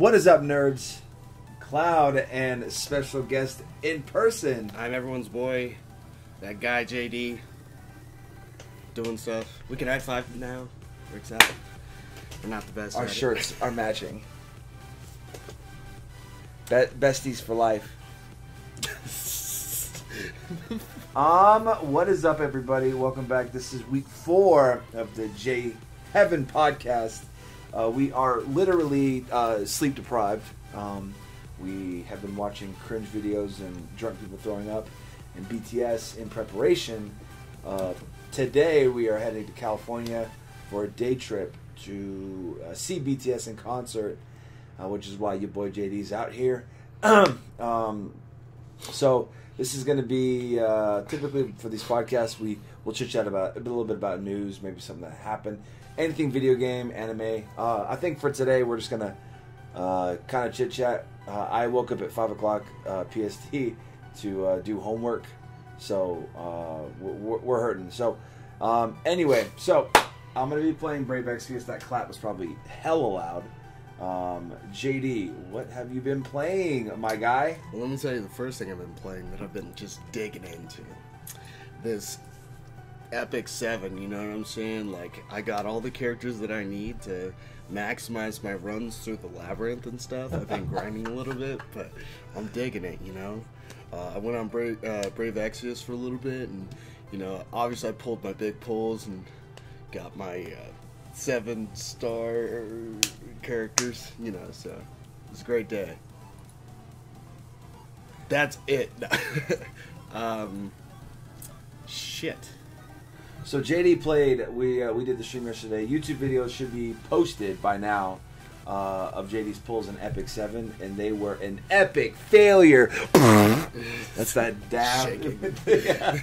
What is up, nerds? Cloud and special guest in person. I'm everyone's boy, that guy JD, doing stuff. We can high five now. Works out. We're not the best. Our at it. shirts are matching. Be- besties for life. um, what is up, everybody? Welcome back. This is week four of the J Heaven podcast. Uh, we are literally uh, sleep deprived. Um, we have been watching cringe videos and drunk people throwing up and BTS in preparation. Uh, today, we are heading to California for a day trip to uh, see BTS in concert, uh, which is why your boy JD's out here. um, so this is going to be uh, typically for these podcasts. We will chit chat about a little bit about news, maybe something that happened, anything video game, anime. Uh, I think for today we're just gonna uh, kind of chit chat. Uh, I woke up at five o'clock uh, PST to uh, do homework, so uh, we're, we're hurting. So um, anyway, so I'm gonna be playing Brave Exvius. That clap was probably hella loud. Um, JD, what have you been playing, my guy? Well, let me tell you the first thing I've been playing that I've been just digging into. This Epic 7, you know what I'm saying? Like, I got all the characters that I need to maximize my runs through the labyrinth and stuff. I've been grinding a little bit, but I'm digging it, you know? Uh, I went on Brave, uh, Brave Exvius for a little bit, and, you know, obviously I pulled my big pulls and got my uh, seven star characters, you know, so it was a great day. That's it. um, shit. So JD played. We uh, we did the stream yesterday. YouTube videos should be posted by now uh, of JD's pulls in Epic Seven, and they were an epic failure. That's that dab. Yeah.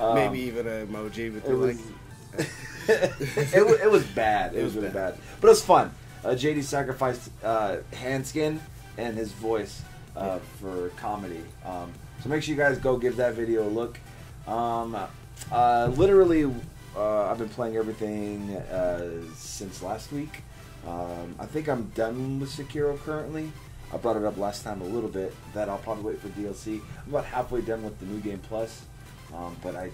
Um, Maybe even an emoji with it the, was. like. it, it was bad. It, It was, was really bad. bad. but it was fun. Uh, JD sacrificed uh, hand skin and his voice uh, for comedy. Um, so make sure you guys go give that video a look. Um, uh, literally, uh, I've been playing everything uh, since last week. Um, I think I'm done with Sekiro currently. I brought it up last time a little bit. That I'll probably wait for DLC. I'm about halfway done with the new game plus, um, but I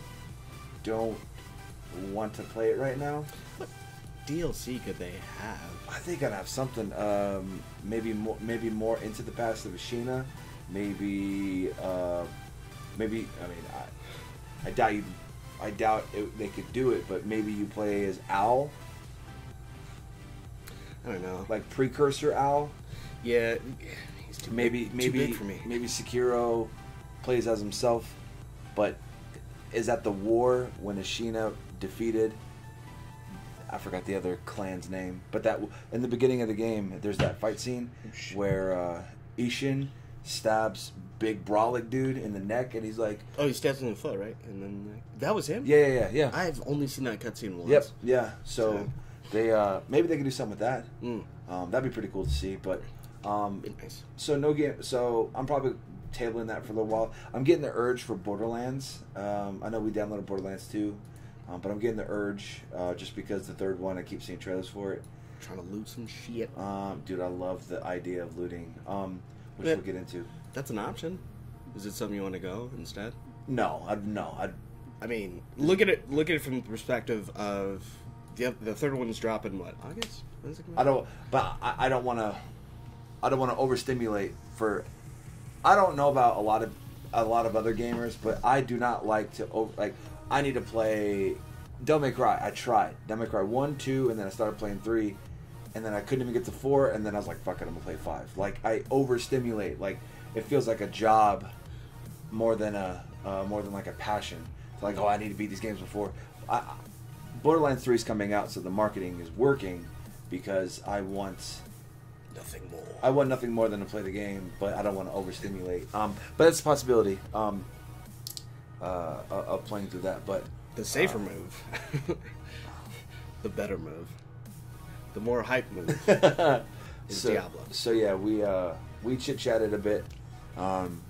don't want to play it right now. What DLC could they have? I think I'd have something. Um, maybe more. Maybe more into the past of Ashina. Maybe. Uh, maybe. I mean, I, I doubt you. I doubt it, they could do it. But maybe you play as Owl, I don't know. like precursor Owl. yeah, he's too Maybe. big, maybe. too big for me. Maybe Sekiro plays as himself, but is at the war when Ashina defeated. I forgot the other clan's name, but that in the beginning of the game, there's that fight scene where uh, Ishin stabs Big Brolic dude in the neck, and he's like, Oh, he stabs him in the foot, right? And then like, that was him. "Yeah, yeah, yeah, yeah." I've only seen that cutscene once. Yep, yeah. So So- they uh, maybe they could do something with that. Mm, Um, that'd be pretty cool to see. But um, nice. so no game. So I'm probably tabling that for a little while. I'm getting the urge for Borderlands. Um, I know we downloaded Borderlands 2, um, but I'm getting the urge uh, just because the third one I keep seeing trailers for it. Trying to loot some shit. Um, dude, I love the idea of looting, um, which we'll get into. That's an option. Is it something you want to go instead? No, I'd no, I'd I mean, look at it. Look at it from the perspective of the the third one's dropping what August? I don't, but I, I don't want to. I don't want to overstimulate for. I don't know about a lot of a lot of other gamers, but I do not like to over like. I need to play Devil May Cry. I tried Devil May Cry one, two, and then I started playing three, and then I couldn't even get to four, and then I was like, "Fuck it, I'm gonna play five. Like I overstimulate. Like it feels like a job more than a uh, more than like a passion. It's like, oh, I need to beat these games before. I, Borderlands Three is coming out, so the marketing is working because I want Nothing more. I want nothing more than to play the game, but I don't want to overstimulate. Um, but it's a possibility um, uh, of of playing through that. But The safer uh, move. the better move. The more hype move. Is so, Diablo. So yeah, we uh, we chit chatted a bit. Um,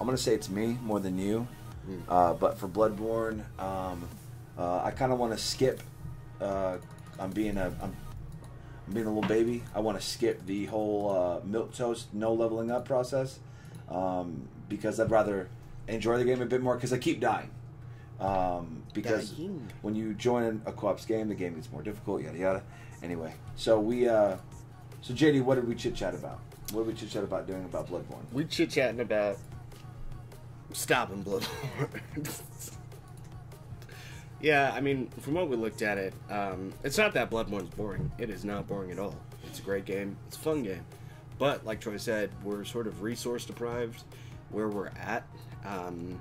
I'm gonna say it's me more than you, Mm. uh, but for Bloodborne, um, uh, I kind of want to skip. Uh, I'm being a I'm being a little baby, I want to skip the whole uh, milk toast no leveling up process um, because I'd rather enjoy the game a bit more because I keep dying. Um, because Dying. when you join a co-op's game, the game gets more difficult. Yada yada. Anyway, so we, uh, so JD, what did we chit chat about? What did we chit chat about doing about Bloodborne? We chit chatting about stopping Bloodborne. yeah, I mean, from what we looked at it, um, it's not that Bloodborne's boring. It is not boring at all. It's a great game. It's a fun game. But like Troy said, we're sort of resource deprived where we're at. Um,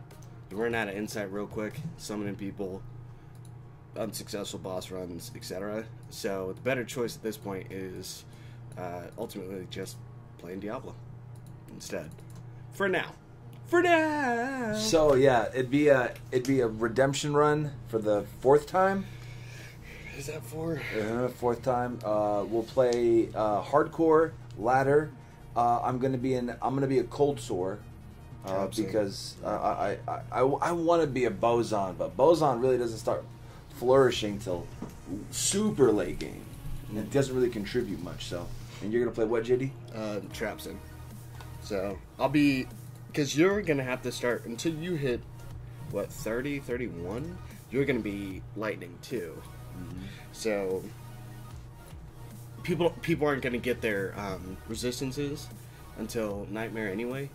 we ran out of insight real quick, summoning people, unsuccessful boss runs, etc. So the better choice at this point is uh, ultimately just playing Diablo instead. For now. For now. So yeah, it'd be a it'd be a redemption run for the fourth time. is that for? Uh, fourth time. Uh, we'll play uh, hardcore ladder. Uh, I'm gonna be in. I'm gonna be a cold sorc. Uh, because uh, I I, I, I want to be a boson, but boson really doesn't start flourishing till super late game. And it doesn't really contribute much. So, and you're gonna play what, JD? Uh. So I'll be because you're gonna have to start until you hit what 30, 31. You're gonna be lightning too. So people people aren't gonna get their um, resistances until nightmare anyway.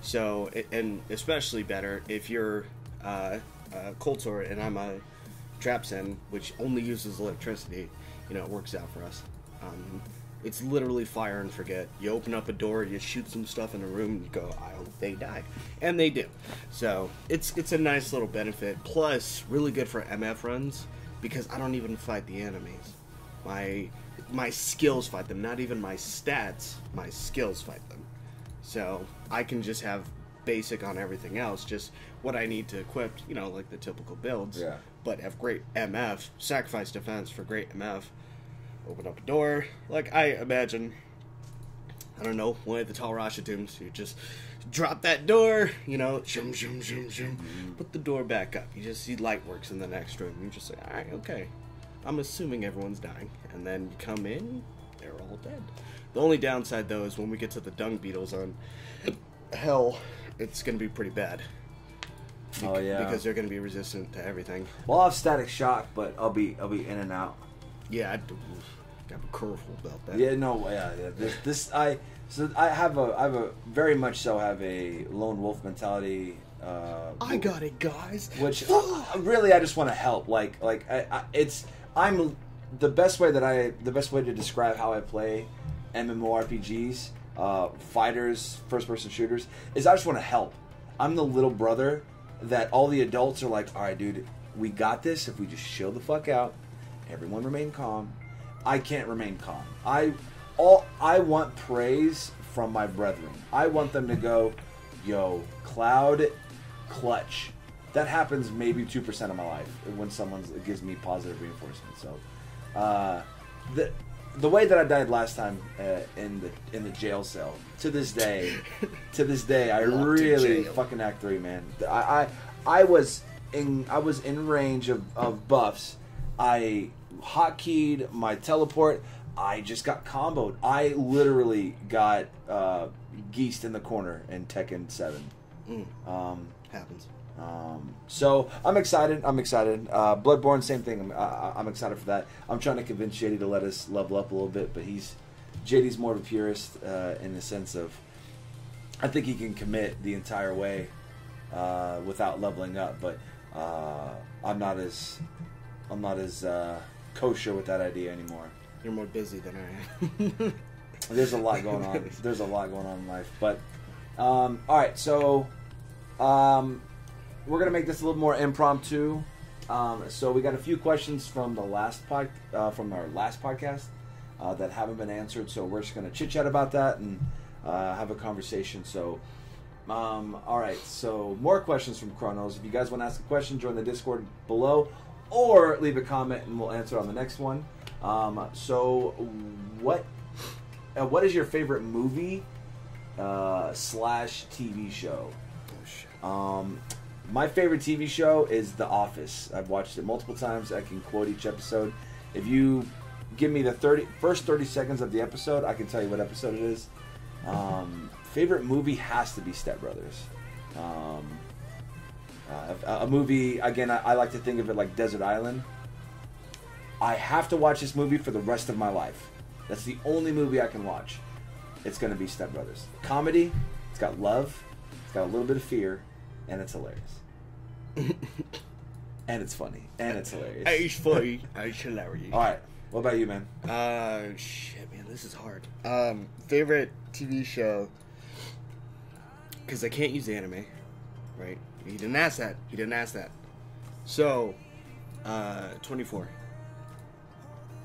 So and especially better if you're uh, cold sorc and I'm a trapsin, which only uses electricity. You know, it works out for us. Um, it's literally fire and forget. You open up a door, you shoot some stuff in a room, you go, I hope they die, and they do. So it's it's a nice little benefit. Plus, really good for MF runs because I don't even fight the enemies. My my skills fight them, not even my stats. My skills fight them. So I can just have basic on everything else, just what I need to equip, you know, like the typical builds. Yeah. But have great MF, sacrifice defense for great MF. Open up a door. Like I imagine I don't know, one of the Tal Rasha tombs, you just drop that door, you know, zoom, zoom, zoom, zoom, put the door back up. You just see light works in the next room. You just say, alright, okay. I'm assuming everyone's dying. And then you come in, they're all dead. The only downside, though, is when we get to the dung beetles on Hell, it's going to be pretty bad. Oh yeah. Because they're going to be resistant to everything. well, I'll have static shock, but I'll be I'll be in and out. Yeah, I got a careful about that. Yeah, no, yeah, yeah. This, this, I, so I have a, I have a very much so have a lone wolf mentality. Uh, I got it, guys. which uh, really I just want to help. Like, like I, I, it's I'm the best way that I, the best way to describe how I play MMORPGs, uh, fighters, first-person shooters, is I just want to help. I'm the little brother that all the adults are like, all right, dude, we got this. If we just chill the fuck out, everyone remain calm. I can't remain calm. I all I want praise from my brethren. I want them to go, yo, Cloud, clutch. That happens maybe two percent of my life when someone gives me positive reinforcement. So, uh, the the way that I died last time uh, in the in the jail cell to this day, to this day, I Locked really fucking Act Three, man. I, I I was in I was in range of, of buffs. I hotkeyed my teleport. I just got comboed. I literally got uh, geesed in the corner in Tekken Seven. Mm, Um, happens. um, so I'm excited. I'm excited. Uh, Bloodborne, same thing. I'm, I, I'm excited for that. I'm trying to convince JD to let us level up a little bit, but he's JD's more of a purist uh, in the sense of I think he can commit the entire way uh, without leveling up, but uh, I'm not as I'm not as uh, kosher with that idea anymore. You're more busy than I am. There's a lot going on. There's a lot going on in life. But um, all right, so um, we're gonna make this a little more impromptu. Um, so we got a few questions from the last pod, uh, from our last podcast uh, that haven't been answered. So we're just gonna chit chat about that and uh, have a conversation. So. Um, all right, so more questions from Chronos. If you guys want to ask a question, join the Discord below, or leave a comment and we'll answer on the next one. Um, so, what uh, what is your favorite movie uh, slash TV show? oh. Um, my favorite TV show is The Office. I've watched it multiple times. I can quote each episode. If you give me the 30 first 30 seconds of the episode, I can tell you what episode it is. Um, favorite movie has to be Step Brothers. Um, uh, a, a movie again. I, I like to think of it like Desert Island. I have to watch this movie for the rest of my life. That's the only movie I can watch. It's going to be Step Brothers. Comedy. It's got love. It's got a little bit of fear, and it's hilarious. and it's funny, and it's hilarious. It's funny. It's hilarious. All right. What about you, man? Uh, shit, man, this is hard. Um, favorite TV show? Because I can't use anime, right? He didn't ask that. He didn't ask that. So, uh, 24.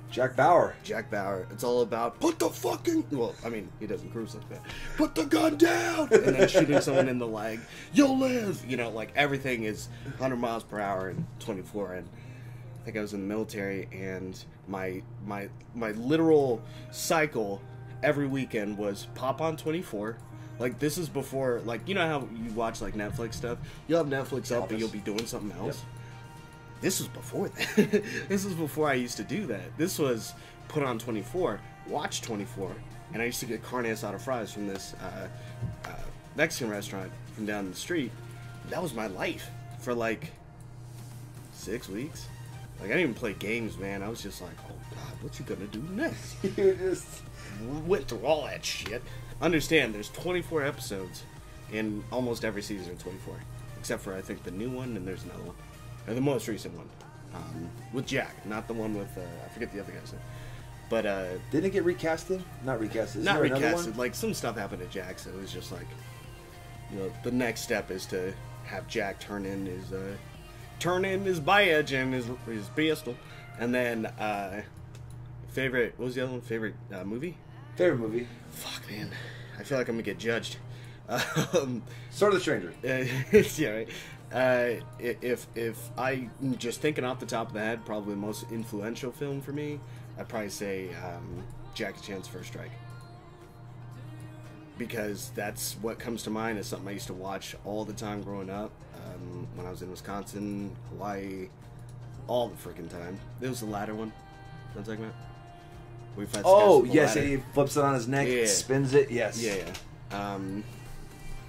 Jack Bauer. Jack Bauer. It's all about put the fucking well, I mean, he doesn't cruise like that. Put the gun down, and then shooting someone in the leg. You'll live. You know, like everything is 100 miles per hour and 24. And I think I was in the military, and my my my literal cycle every weekend was pop on 24. Like this is before, like you know how you watch like Netflix stuff. You'll have Netflix up, but you'll be doing something else. Yep. This was before that. this was before I used to do that. This was put on 24, watch 24, and I used to get carne asada fries from this uh, uh, Mexican restaurant from down the street. That was my life for like six weeks. Like I didn't even play games, man. I was just like, oh god, what you gonna do next? you just Went through all that shit. Understand, there's 24 episodes in almost every season of 24, except for I think the new one and there's another one, or the most recent one, um, with Jack, not the one with uh, I forget the other guy's name, but uh, didn't it get recasted? Not recasted. Not recasted. Like some stuff happened to Jack, so it was just like, you know, the next step is to have Jack turn in his uh, turn in his badge and his his pistol, and then uh, favorite what was the other one? Favorite uh, movie? Favorite movie? Fuck man, I feel like I'm gonna get judged. Um, Sword of the Stranger. uh, yeah, right. Uh, if if I just thinking off the top of the head, probably the most influential film for me, I'd probably say um, Jackie Chan's First Strike. Because that's what comes to mind as something I used to watch all the time growing up. Um, when I was in Wisconsin, Hawaii, all the freaking time. It was the latter one. I'm talking about. We fight Oh guys with the yes, ladder. he flips it on his neck, Yeah. spins it. Yes. Yeah, yeah. Um,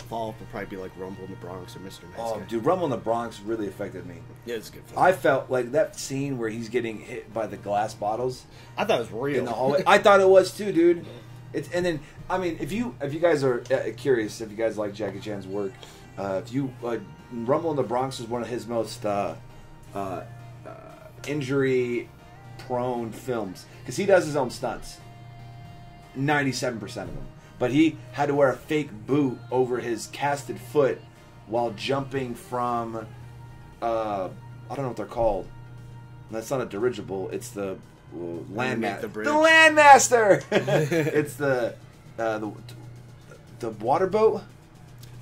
fall would probably be like Rumble in the Bronx or Mr. Nice Oh, Guy. dude, Rumble in the Bronx really affected me. Yeah, it's a good film. I felt like that scene where he's getting hit by the glass bottles I thought it was real. in the hallway. I thought it was too, dude. It's and then I mean, if you if you guys are uh, curious, if you guys like Jackie Chan's work, uh, if you uh, Rumble in the Bronx is one of his most uh, uh, uh, injury prone films because he does his own stunts. Ninety-seven percent of them, but he had to wear a fake boot over his casted foot while jumping from. Uh, I don't know what they're called. That's not a dirigible. It's the uh, landmaster. the The, landmaster. it's the, uh, the the water boat.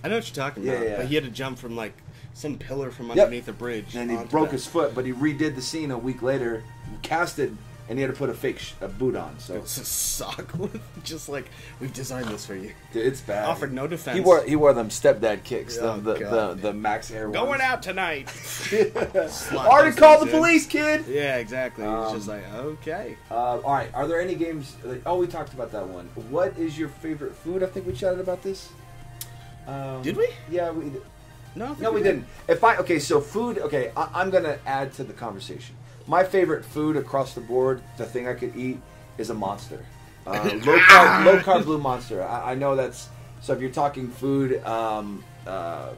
I know what you're talking Yeah, about. yeah. But he had to jump from like some pillar from Yep. underneath the bridge. And he broke that. his foot, but he redid the scene a week later, casted, and he had to put a fake sh- a boot on. So It's a sock with just like we've designed this for you. dude, it's bad. Offered no defense. He wore he wore them stepdad kicks, Oh, the the, God. the the max hair. Going ones. out tonight. Already those called the in. police, kid. yeah, exactly. He's Um, just like, okay. Uh, all right. Are there any games? Like, oh, we talked about that one. What is your favorite food? I think we chatted about this. Um, Did we? Yeah, we. Did. No, I think No, we didn't. If I okay, so food. Okay, I, I'm gonna add to the conversation. My favorite food across the board, the thing I could eat, is a monster. Uh, low carb, low carb blue monster. I, I know that's so. If you're talking food, um, uh,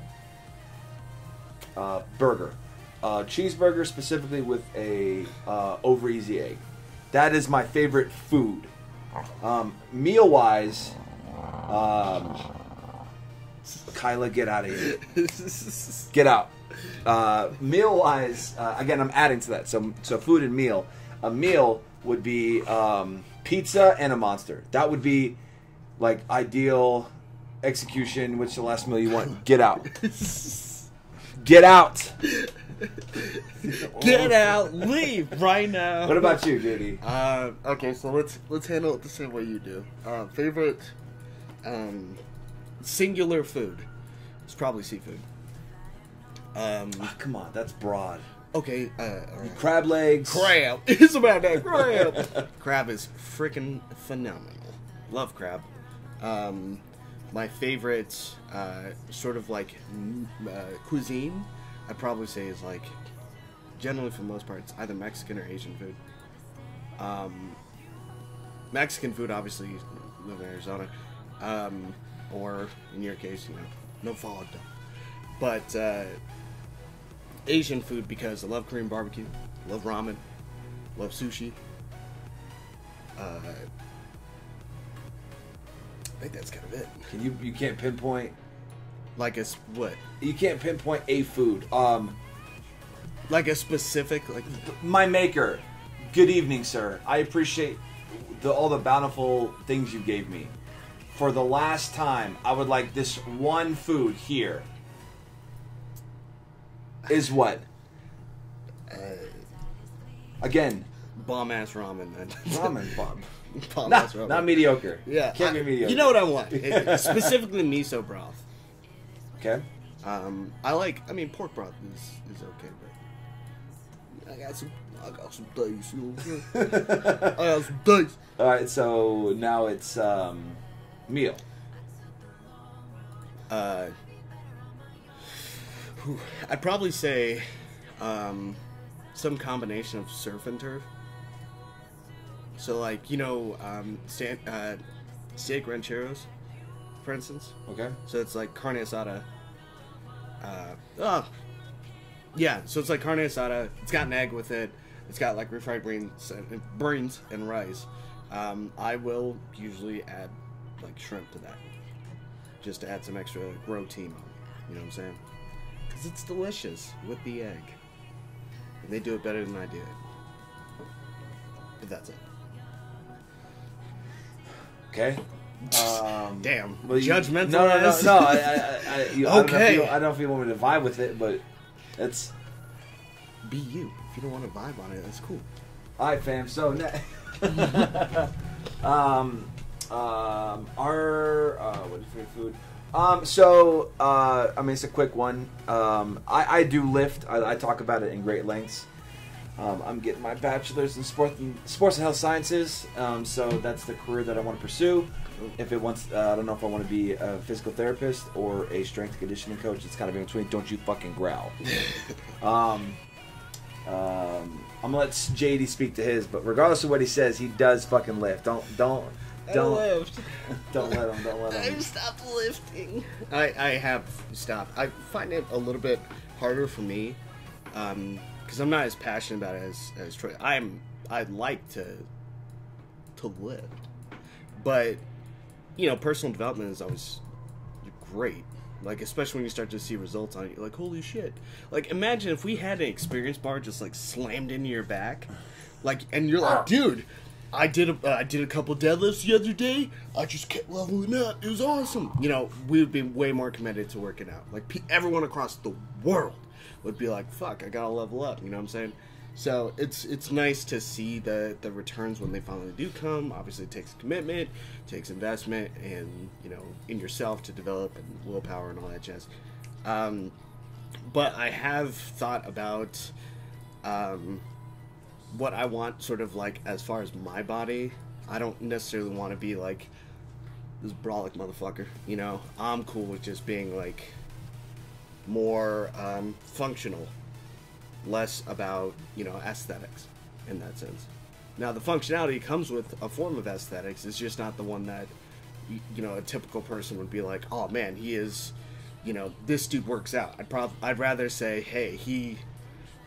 uh, burger, uh, cheeseburger specifically with a uh, over easy egg. That is my favorite food. Um, meal wise, um, Kyla, get out of here. Get out. Uh, meal wise, uh, again, I'm adding to that. So, so food and meal. A meal would be um, pizza and a monster. That would be like ideal execution. Which the last meal you want? Get out. Get out. Get out, leave right now. What about you, JD? Uh, okay, so let's let's handle it the same way you do. Uh, favorite um, singular food. It's probably seafood. Um, Ah, come on, that's broad. Okay, uh, right. Crab legs. crab. It's about that crab. crab is freaking phenomenal. Love crab. Um, my favorite uh, sort of like uh, cuisine, I'd probably say is like generally for the most part it's either Mexican or Asian food. Um, Mexican food, obviously, you live in Arizona, um, or in your case, you know, no fog. But uh, Asian food because I love Korean barbecue, love ramen, love sushi. Uh, I think that's kind of it. Can you you can't pinpoint Like a what? you can't pinpoint a food. Um, Like a specific like. my maker. Good evening, sir. I appreciate the, all the bountiful things you gave me. For the last time, I would like this one food here. Is what? Again, Bomb ass ramen then. ramen bomb. Bomb Not, ass ramen. not mediocre. Yeah, can't I- be mediocre. You know what I want? It- specifically miso broth. Okay. Um, I like. I mean, pork broth is is okay, but I got some. I got some dice. You know? I got some dice. All right. So now it's um, meal. Uh, whew, I'd probably say um, some combination of surf and turf. So, like you know, um, stand, uh, steak rancheros, for instance. Okay. So it's like carne asada. Uh, oh, yeah. So it's like carne asada. It's got an egg with it. It's got like refried beans and beans and rice. Um, I will usually add like shrimp to that, just to add some extra protein. You know what I'm saying? Because it's delicious with the egg, and they do it better than I do it. But that's it. Okay. Um, Damn. well, you- Judgmental. No, no, no, no. I, I, I, you, I don't Okay. you- I don't know if you want me to vibe with it, but it's Be you. If you don't want to vibe on it, that's cool. all right, fam. So, ne- um, um, our uh, what is food? Um, so uh, I mean, it's a quick one. Um, I, I do lift. I, I talk about it in great lengths. Um, I'm getting my bachelor's in sports and, sports and health sciences, um, so that's the career that I want to pursue. If it wants, uh, I don't know if I want to be a physical therapist or a strength conditioning coach. It's kind of in between. Don't you fucking growl. um, um, I'm gonna let JD speak to his, but regardless of what he says, he does fucking lift. Don't, don't, don't, lift. don't let him. Don't let him. I've stopped lifting. I, I have stopped. I find it a little bit harder for me um, because I'm not as passionate about it as as Troy. I'm I'd like to to lift, but you know, personal development is always great. Like especially when you start to see results on it, you're like, holy shit! Like imagine if we had an experience bar just like slammed into your back, like, and you're like, dude, I did a uh, I did a couple deadlifts the other day. I just kept leveling up. It was awesome. You know, we would be way more committed to working out. Like pe- everyone across the world would be like, fuck, I gotta level up. You know what I'm saying? So it's it's nice to see the the returns when they finally do come. Obviously, it takes commitment, takes investment, and you know in yourself to develop and willpower and all that jazz. Um, but I have thought about um, what I want, sort of like as far as my body. I don't necessarily want to be like this brolic motherfucker. You know, I'm cool with just being like more um, functional less about you know aesthetics in that sense. Now the functionality comes with a form of aesthetics. It's just not the one that you know a typical person would be like, oh man, he is, you know, this dude works out. I'd prob- I'd rather say, hey, he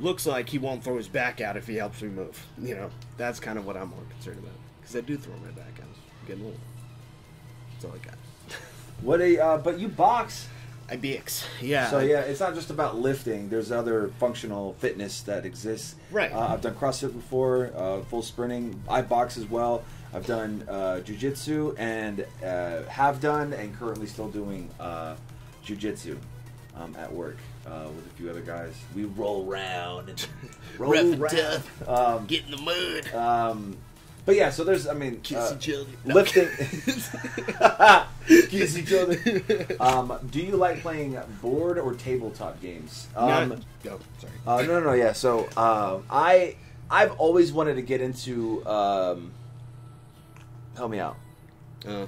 looks like he won't throw his back out if he helps me move. You know, that's kind of what I'm more concerned about because I do throw my back out. I'm getting old. That's all I got. What a uh, but you box. I BX. Yeah. So yeah, it's not just about lifting. There's other functional fitness that exists. Right. Uh, I've done CrossFit before, uh, full sprinting. I box as well. I've done uh, jujitsu and uh, have done and currently still doing uh, jujitsu um, at work uh, with a few other guys. We roll around and roll Rough and around. tough. Um, Get in the mud. um, But yeah, so there's, I mean, Kiss uh, each other. No. lifting. Kiss each other. Um, do you like playing board or tabletop games? Um, Not- oh, sorry. uh, no, no, no. Yeah. So um, I, I've always wanted to get into. Um, help me out. Uh,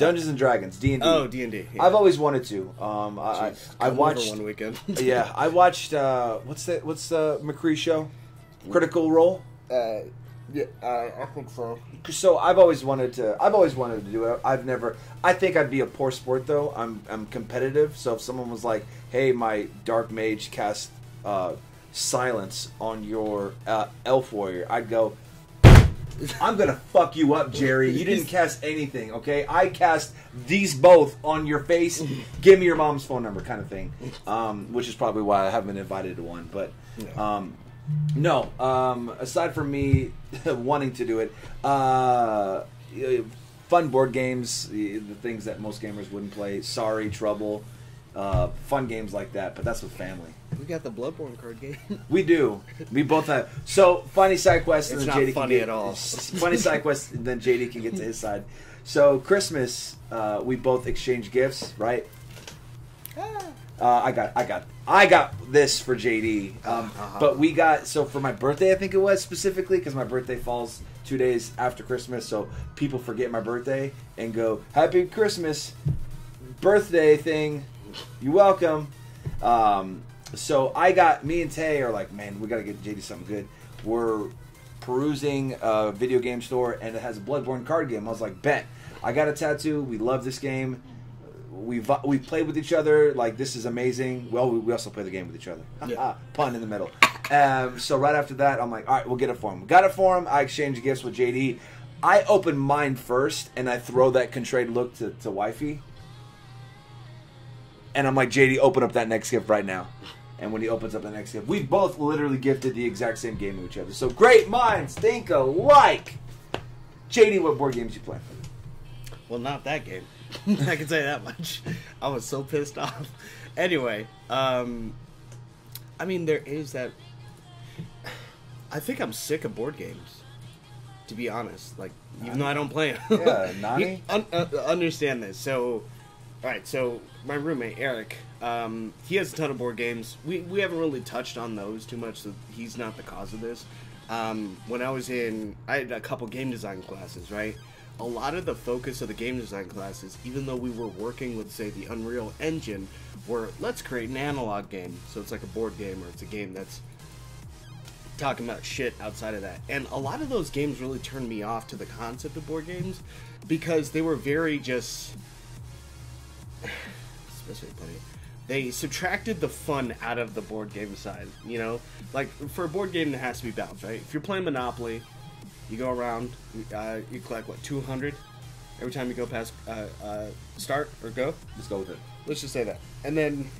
Dungeons and Dragons, D and D. oh, D. D and D. I've always wanted to. Um, I, I, I watched. one weekend. yeah, I watched. Uh, what's that? What's the McCree show? Critical Role. Uh, yeah, uh, I think so. So I've always wanted to. I've always wanted to do it. I've never. I think I'd be a poor sport though. I'm I'm competitive. So if someone was like, "Hey, my dark mage cast uh, silence on your uh, elf warrior," I'd go. I'm gonna fuck you up, Jerry. You didn't cast anything, okay? I cast these both on your face. Give me your mom's phone number, kind of thing. Um, which is probably why I haven't been invited to one. But um, no, um, aside from me wanting to do it, uh, fun board games, the, the things that most gamers wouldn't play. Sorry, Trouble, uh, fun games like that. But that's with family. We got the Bloodborne card game. We do. We both have. So funny side quest, and It's then not JD funny can get, at all. funny side quest, and then JD can get to his side. So Christmas, uh, we both exchange gifts, right? Uh, I got, I got, I got this for JD. Um, Uh-huh. But we got so for my birthday, I think it was specifically because my birthday falls two days after Christmas, so people forget my birthday and go Happy Christmas, birthday thing. You're welcome. Um, so I got me and Tay are like, man, we gotta get JD something good. We're perusing a video game store and it has a Bloodborne card game. I was like, bet. I got a tattoo. We love this game. We we played with each other. Like this is amazing. Well, we, we also play the game with each other. Yeah. Pun in the middle. Um, so right after that, I'm like, all right, we'll get it for him. Got it for him. I exchange gifts with JD. I open mine first, and I throw that contrite look to, to wifey. And I'm like, JD, open up that next gift right now. And when he opens up the next gift, we both literally gifted the exact same game to each other. So great minds think alike. JD, what board games you play? Well, not that game. I can say that much. I was so pissed off. Anyway, um, I mean, there is that. I think I'm sick of board games. To be honest, like even though I don't play them. Yeah, Nani? Un- uh, understand this. So, all right. So my roommate Eric, um, he has a ton of board games. We we haven't really touched on those too much, so he's not the cause of this. Um, when I was in, I had a couple game design classes, right? A lot of the focus of the game design classes, even though we were working with, say, the Unreal Engine, were let's create an analog game. So it's like a board game or it's a game that's talking about shit outside of that. And a lot of those games really turned me off to the concept of board games because they were very just. Best way to put it. They subtracted the fun out of the board game side. You know, like for a board game, there has to be balanced, right? If you're playing Monopoly, you go around, uh, you collect what 200 every time you go past uh, uh, start or go. Let's go with it. Let's just say that. And then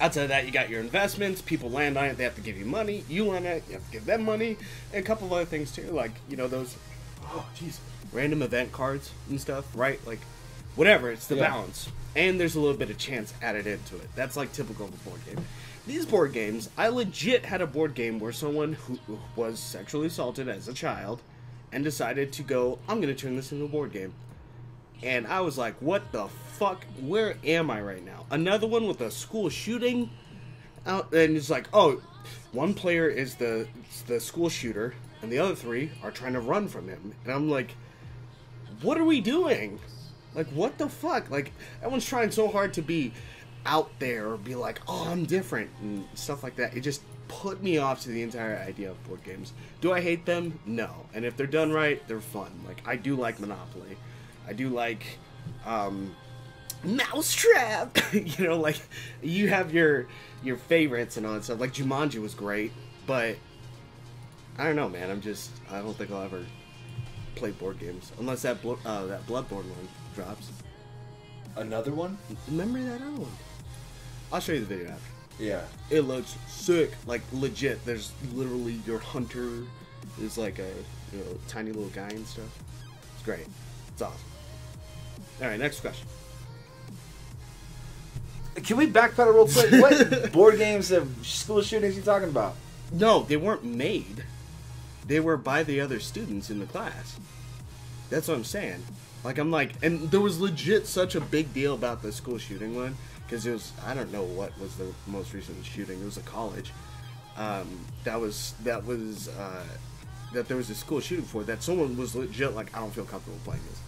outside of that, you got your investments. People land on it; they have to give you money. You land on it; you have to give them money, and a couple of other things too, like you know those, oh jeez, random event cards and stuff, right? Like whatever. It's the Yeah. balance, and there's a little bit of chance added into it. That's like typical of a board game. These board games, I legit had a board game where someone who was sexually assaulted as a child and decided to go, I'm going to turn this into a board game. And I was like, what the fuck? Where am I right now? Another one with a school shooting out and it's like, oh, one player is the the school shooter and the other three are trying to run from him. And I'm like, what are we doing? Like what the fuck? Like everyone's trying so hard to be out there or be like, oh, I'm different and stuff like that. It just put me off to the entire idea of board games. Do I hate them? No. And if they're done right, they're fun. Like I do like Monopoly. I do like um Mousetrap. you know, like you have your your favorites and all that stuff. Like Jumanji was great, but I don't know, man. I'm just I don't think I'll ever play board games unless that uh, that Bloodborne one drops. Another one? Remember that other one? I'll show you the video after. Yeah. It looks sick, like legit. There's literally your hunter is like a you know, tiny little guy and stuff. It's great. It's awesome. All right, next question. Can we backpedal real quick? What board games of school shootings you talking about? No, they weren't made. they were by the other students in the class. That's what I'm saying. Like I'm like, and there was legit such a big deal about the school shooting one because it was I don't know what was the most recent shooting. It was a college. Um, that was that was uh, that there was a school shooting for that someone was legit like I don't feel comfortable playing this.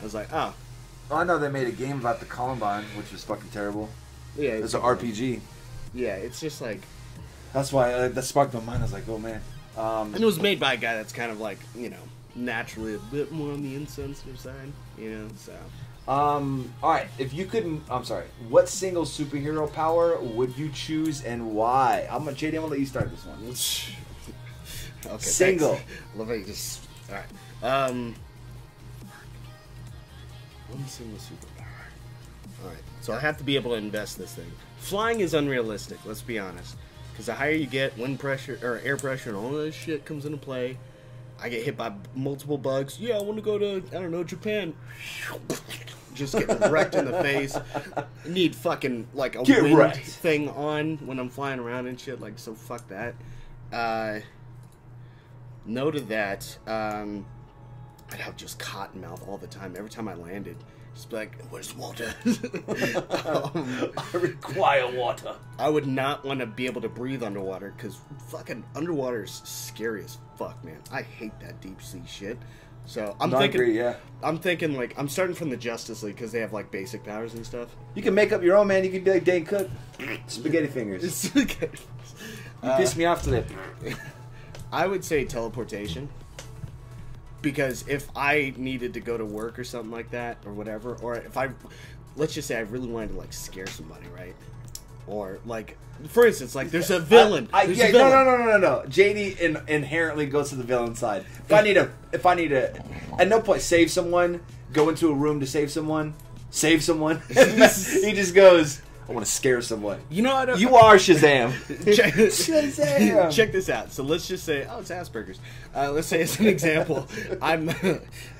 I was like, oh Oh, I know they made a game about the Columbine, which was fucking terrible. yeah, It's an RPG. Yeah, it's just like, That's why uh, that sparked my mind. I was like, oh man. Um, and it was made by a guy that's kind of like you know naturally a bit more on the insensitive side, you know. So Um. All right. If you could, I'm sorry. What single superhero power would you choose and why? I'm gonna JD. I'm gonna let you start this one. okay, Single. me just all right. Um, one single superpower. All right, so I have to be able to invest this thing. Flying is unrealistic. Let's be honest, because the higher you get, wind pressure or air pressure and all this shit comes into play. I get hit by multiple bugs. Yeah, I want to go to I don't know Japan. Just get wrecked in the face. Need fucking like a Get wind wrecked. thing on when I'm flying around and shit. Like so, fuck that. Uh, no to that. Um, I'd have just cotton mouth all the time. Every time I landed, just be like, "Where's water? um, I require water. I would not want to be able to breathe underwater because fucking underwater is scary as fuck, man. I hate that deep sea shit. So I'm No, thinking, agree, yeah. I'm thinking like I'm starting from the Justice League because they have like basic powers and stuff. You can make up your own, man. You can be like Dane Cook. Spaghetti fingers. You pissed me off today. Uh, I would say teleportation. Because if I needed to go to work or something like that, or whatever, or if I, let's just say I really wanted to like scare somebody, right? Or like, for instance, like there's a villain. I, I, There's yeah, a villain. no, no, no, no, no. JD in, inherently goes to the villain side. If I need a, if I need to, at no point save someone, go into a room to save someone, save someone. he just goes, I want to scare someone. You know what? I don't. You are Shazam. check, Shazam. check this out. So let's just say, oh, it's Asperger's. Uh, let's say as an example, I'm,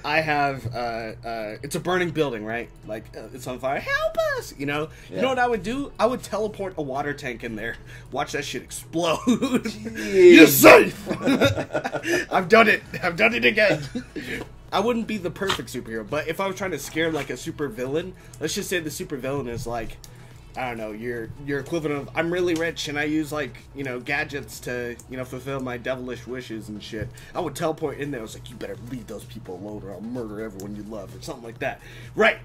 I have, uh, uh, it's a burning building, right? Like uh, it's on fire. Help us! You know. You know what I would do? I would teleport a water tank in there. Watch that shit explode. You're safe. I've done it. I've done it again. I wouldn't be the perfect superhero, but if I was trying to scare like a super villain, let's just say the super villain is like, I don't know, your your equivalent of I'm really rich and I use like you know gadgets to you know fulfill my devilish wishes and shit. I would teleport in there. I was like, you better leave those people alone or I'll murder everyone you love or something like that. Right?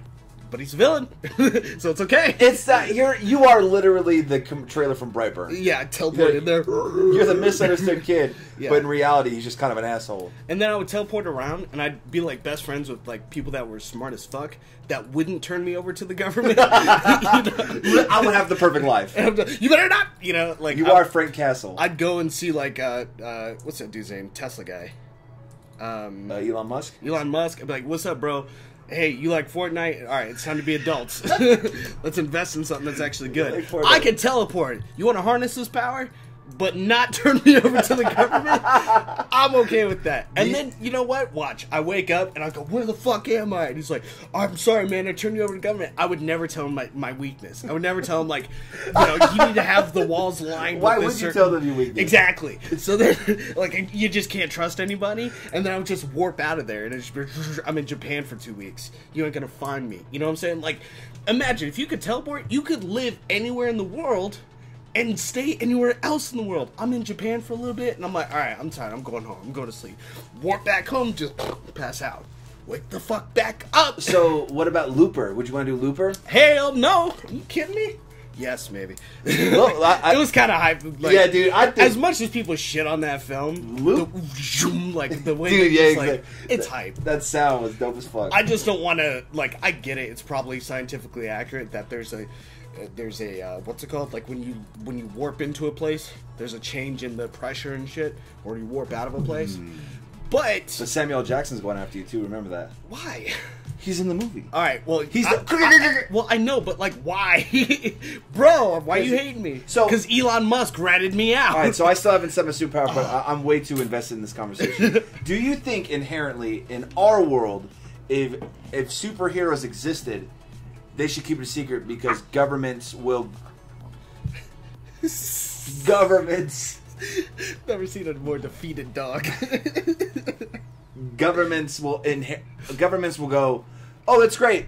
But he's a villain, so it's okay. It's that you're you are literally the com- trailer from Brightburn. yeah, teleport in there. You're the misunderstood kid, Yeah. but in reality, he's just kind of an asshole. And then I would teleport around, and I'd be like best friends with like people that were smart as fuck that wouldn't turn me over to the government. You know? I would have the perfect life. You better not, you know, like You I- are Frank Castle. I'd go and see like uh, uh what's that dude's name? Tesla guy. Um, uh, Elon Musk. Elon Musk. I'd be like, what's up, bro? Hey, you like Fortnite? All right, it's time to be adults. Let's invest in something that's actually good. like I can teleport. You want to harness this power, but not turn me over to the government? I'm okay with that. And then you know what? Watch. I wake up and I go, "Where the fuck am I?" And he's like, "I'm sorry, man. I turned you over to government." I would never tell him my, my weakness. I would never tell him like, you know, you need to have the walls lined. Why would this you certain- tell them your weakness? Exactly. So then, like, you just can't trust anybody, and then I would just warp out of there, and I'm in Japan for two weeks. You ain't gonna find me. You know what I'm saying? Like, imagine if you could teleport, you could live anywhere in the world. And stay anywhere else in the world. I'm in Japan for a little bit, and I'm like, all right, I'm tired. I'm going home. I'm going to sleep. Warp back home, just pass out. Wake the fuck back up. So, what about Looper? Would you want to do Looper? hell no. Are you kidding me? Yes, maybe. Well, I- it was kind of hype. Like, Yeah, dude, I think- as much as people shit on that film, Loop? the, like the way Dude, yeah, just, like, exactly. it's hype. That sound was dope as fuck. I just don't want to like. I get it. It's probably scientifically accurate that there's a there's a uh, what's it called? Like when you when you warp into a place, there's a change in the pressure and shit, or you warp out of a place. Hmm. But but Samuel Jackson's going after you too. Remember that? why? He's in the movie. All right. Well, He's I- the- I- well, I know, but like, why, bro? Why you hating me? so- because Elon Musk ratted me out. All right, so I still haven't set my superpower, but I- I'm way too invested in this conversation. Do you think inherently in our world, if if superheroes existed, they should keep it a secret because governments will governments Never seen a more defeated dog. governments will inhe- governments will go, "Oh, that's great.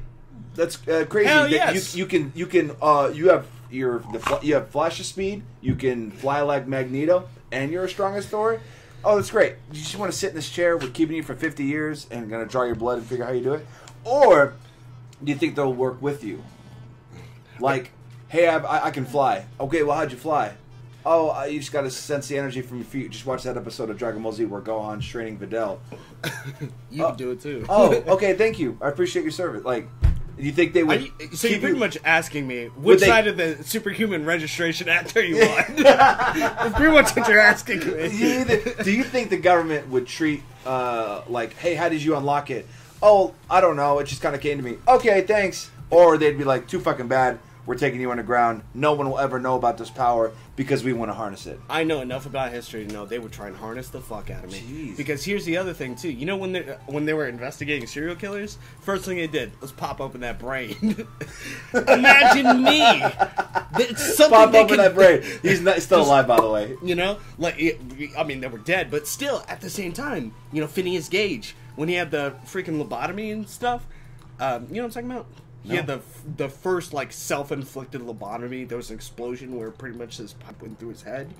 That's uh, crazy. Hell that yes. you, you can you can uh, you have your the you have flash of speed. You can fly like Magneto, and you're a strong as Thor. Oh, that's great. You just want to sit in this chair. We're keeping you for 50 years and gonna draw your blood and figure out how you do it, or do you think they'll work with you? Like, hey, I, I, I can fly. Okay, well, how'd you fly? Oh, uh, you just got to sense the energy from your feet. Just watch that episode of Dragon Ball Z where Gohan's training Videl. you Oh. can do it too. Oh, okay, thank you. I appreciate your service. Like, do you think they would? you, so you're pretty you- much asking me which they- side of the superhuman registration act are you on? That's pretty much what you're asking me. do you think the government would treat uh, like, hey, how did you unlock it? Oh, I don't know. It just kind of came to me. Okay, thanks. Or they'd be like, too fucking bad. We're taking you underground. No one will ever know about this power because we want to harness it. I know enough about history to know they would try and harness the fuck out of me. Jeez. Because here's the other thing too. You know when they when they were investigating serial killers, first thing they did was pop open that brain. Imagine me. It's something Pop open could- that brain. He's not, still alive, by the way. You know, like I mean, they were dead, but still, at the same time, you know, Phineas Gage when he had the freaking lobotomy and stuff. Um, you know what I'm talking about? He had the the first like self-inflicted lobotomy. There was an explosion where pretty much his pipe went through his head,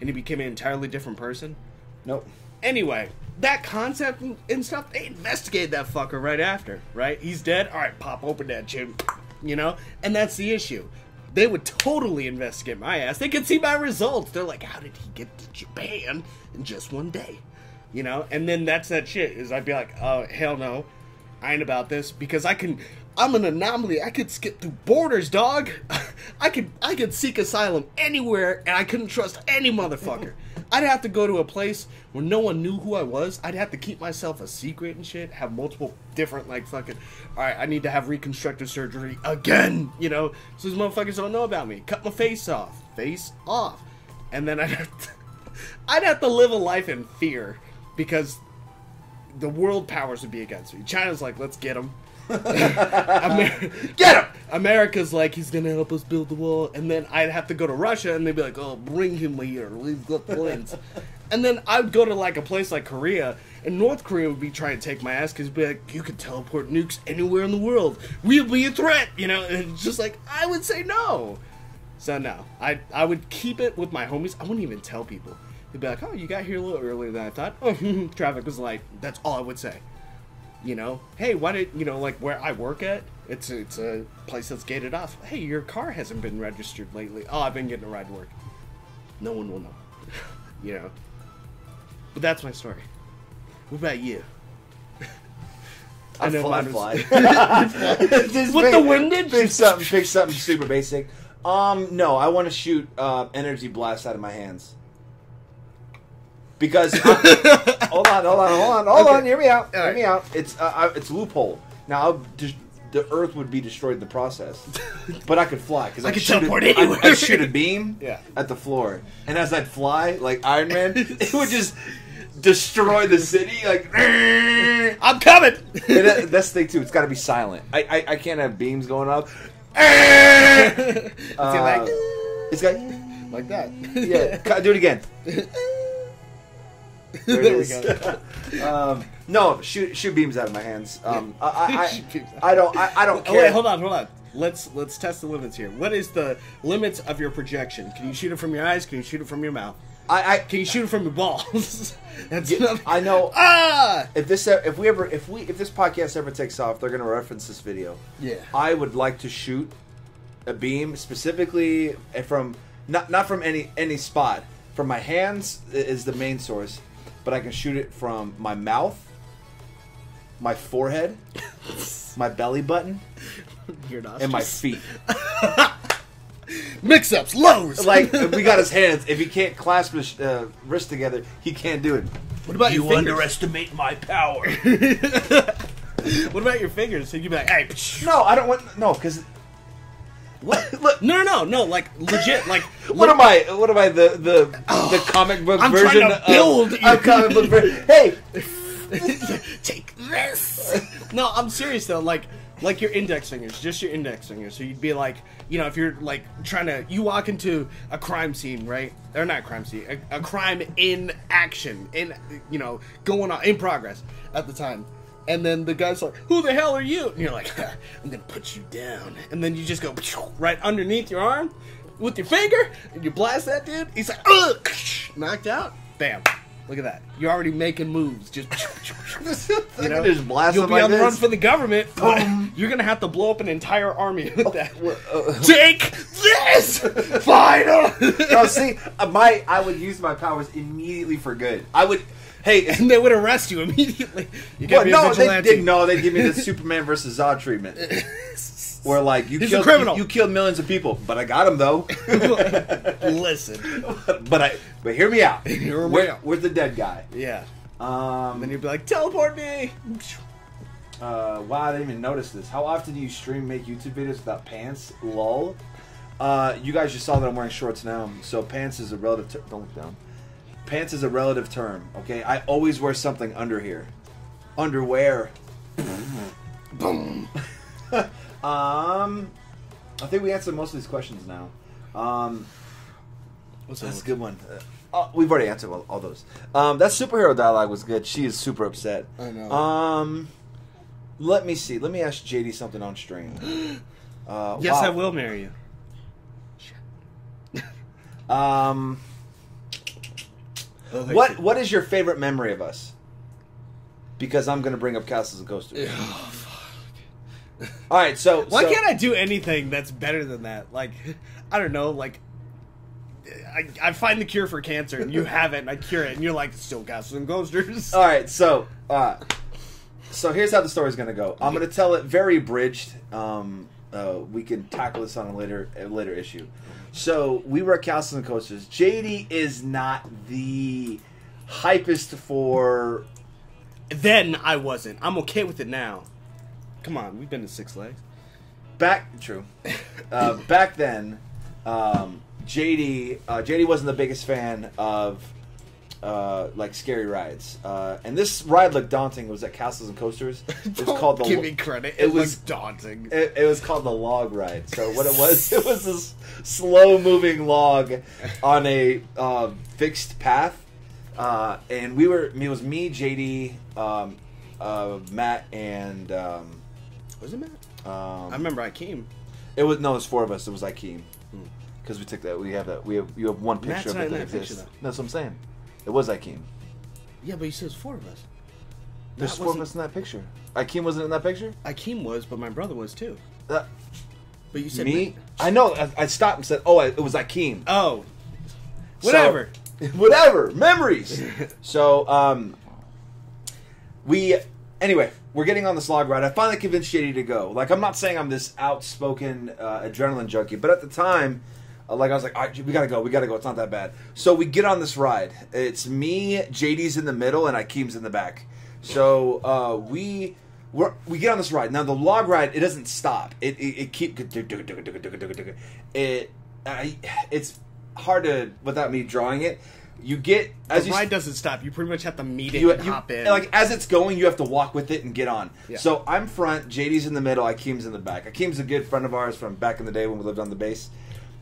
and he became an entirely different person. Nope. Anyway, that concept and, and stuff, they investigated that fucker right after, right? He's dead. All right, pop open that gym, you know, and that's the issue. They would totally investigate my ass. They could see my results. They're like, how did he get to Japan in just one day? You know, and then that's that shit. Is I'd be like, oh hell no, I ain't about this because I can. I'm an anomaly. I could skip through borders, dog. I could I could seek asylum anywhere, and I couldn't trust any motherfucker. I'd have to go to a place where no one knew who I was. I'd have to keep myself a secret and shit. Have multiple different like fucking. All right, I need to have reconstructive surgery again. You know, so these motherfuckers don't know about me. Cut my face off, face off, and then I'd have to, I'd have to live a life in fear because the world powers would be against me. China's like, let's get. Amer- Get him! America's like, he's gonna help us build the wall, and then I'd have to go to Russia, and they'd be like, oh, bring him here, we've got plans. and then I'd go to like a place like Korea, and North Korea would be trying to take my ass because be like, you can teleport nukes anywhere in the world, we'll be a threat, you know. And it's just like I would say no. So no, I I would keep it with my homies. I wouldn't even tell people. They'd be like, oh, you got here a little earlier than I thought. Oh, traffic was light. That's all I would say you know hey why did you know like where i work at it's it's a place that's gated off hey your car hasn't been registered lately oh i've been getting a ride to work no one will know you know but that's my story what about you I know fly. mine fly. was- With the windage? Pick something. Pick something super basic. Um, no, I want to shoot uh, energy blasts out of my hands. Because I- hold on, hold on, hold on, hold Okay. on. Hear me out. All Hear right. me out. It's uh, I, it's a loophole. Now just, the Earth would be destroyed in the process, but I could fly because I I'd could shoot teleport a, anywhere. I'd shoot a beam Yeah. at the floor, and as I'd fly like Iron Man, it would just destroy the city. Like, i'm coming that, that's the thing too. It's got to be silent. I, I I can't have beams going up. Uh, it's got like that yeah. Do it again. There it is. um, no, shoot shoot beams out of my hands. Um, I, I, Shoot beams out. I, I don't I, I don't Oh wait, hold on, hold on. Let's let's test the limits here. What is the limits of your projection? Can you shoot it from your eyes? Can you shoot it from your mouth? I, I Can you shoot it from your balls? That's Yeah, another- I know. Ah, if this if we ever if we if this podcast ever takes off, they're going to reference this video. Yeah. I would like to shoot a beam specifically from not not from any any spot. From my hands is the main source, but I can shoot it from my mouth, my forehead, my belly button, your and my feet. mix-ups, lows. Like we got his hands. If he can't clasp his uh, wrists together, he can't do it. what about your fingers? You underestimate my power. What about your fingers? So you'd be like, hey, psh. no, I don't want no because. Look, no, no, no, no, like legit, like What am I? What am I? The the oh, the comic book I'm trying version to build of, your- of comic book version. Hey, Take this. no, I'm serious though. Like like your index fingers, just your index fingers. So you'd be like, you know, if you're like trying to, you walk into a crime scene, right? Or not crime scene, a, a crime in action, in you know, going on in progress at the time. And then the guy's like, "Who the hell are you?" And you're like, "I'm gonna put you down." And then you just go right underneath your arm with your finger, and you blast that dude. He's like, "Ugh!" knocked out. Bam. Look at that. You're already making moves. Just you know, just blast you'll be like on the run for the government. But you're gonna have to blow up an entire army with that. uh, Take this, final. no, see, uh, my I would use my powers immediately for good. I would, hey, and they would arrest you immediately. You well, no, they vigilante. did no, they give me the Superman versus Zod treatment, where like you He's a killed criminal. You, you killed millions of people, but I got him though. Listen, but I, but hear me out. Hear me Where- out. Where's the dead guy? yeah. Um, And you'd be like, teleport me. Uh, wow, I didn't even notice this. How often do you stream make YouTube videos without pants? Lol. Uh, you guys just saw that I'm wearing shorts now, so pants is a relative. Ter- don't look down. Pants is a relative term. Okay, I always wear something under here. Underwear. Boom. Um, I think we answered most of these questions now. Um, What's that's a good one. Uh, oh, we've already answered all, all those. Um, that superhero dialogue was good. She is super upset. I know. Um, let me see. Let me ask JD something on stream. Uh, Yes, wow. I will marry you. Um, what what is your favorite memory of us? Because I'm going to bring up castles and coasters. All right, so Why so- can't I do anything that's better than that? Like, I don't know. Like, I, I find the cure for cancer, and you have it, and I cure it, and you're like, still castles and coasters. All right, so uh, so here's how the story's going to go. I'm going to tell it very bridged. Um, uh, we can tackle this on a later a later issue. So we were at Castles and Coasters. JD is not the hypest for then I wasn't. I'm okay with it now. Come on, we've been to Six Legs. back. True. Uh, back then, um, JD uh, JD wasn't the biggest fan of uh, like scary rides, uh, and this ride looked daunting. It was at Castles and Coasters. It was Don't called the give me credit. it It, was- daunting. It, it was called the log ride. So what it was, it was this slow moving log on a uh, fixed path, uh, and we were. It was me, JD, um, uh, Matt, and um, was it Matt? um, I remember I came. it was no, it was four of us. It was Akeem because we took that. We have that. We have you have one picture Matt's of it that that picture, exists. That's what I'm saying. It was Akeem. Yeah, but you said it's four of us. There's Matt four of us in that picture. Akeem wasn't in that picture. Akeem was, but my brother was too. Uh, But you said me? Matt. I know. I, I stopped and said, "Oh, it was Akeem." Oh, So- whatever. whatever memories so um we anyway we're getting on the slog ride i finally convinced JD to go like i'm not saying i'm this outspoken uh, adrenaline junkie but at the time uh, like i was like we gotta go we gotta go it's not that bad so we get on this ride it's me jd's in the middle and Akeem's in the back so uh we we're, we get on this ride now the log ride it doesn't stop it it, it keep it it's hard to without me drawing it you get as the you ride doesn't stop. You pretty much have to meet it you, and you- hop in. like as it's going you have to walk with it and get on. Yeah. so i'm front jd's in the middle Akeem's in the back. Akeem's a good friend of ours from back in the day when we lived on the base.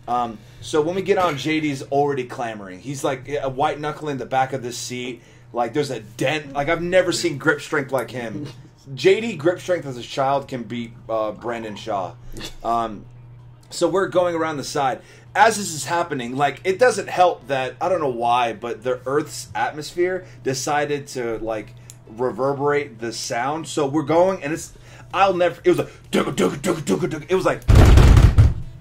Um, so when we get on jd's already clamoring. He's like a white knuckle in the back of this seat. Like there's a dent. Like i've never seen grip strength like him. Jd grip strength as a child can beat uh, brandon shaw. Um, so we're going around the side. As this is happening, like it doesn't help that I don't know why, but the Earth's atmosphere decided to like reverberate the sound. So we're going, and it's I'll never. It was like it was like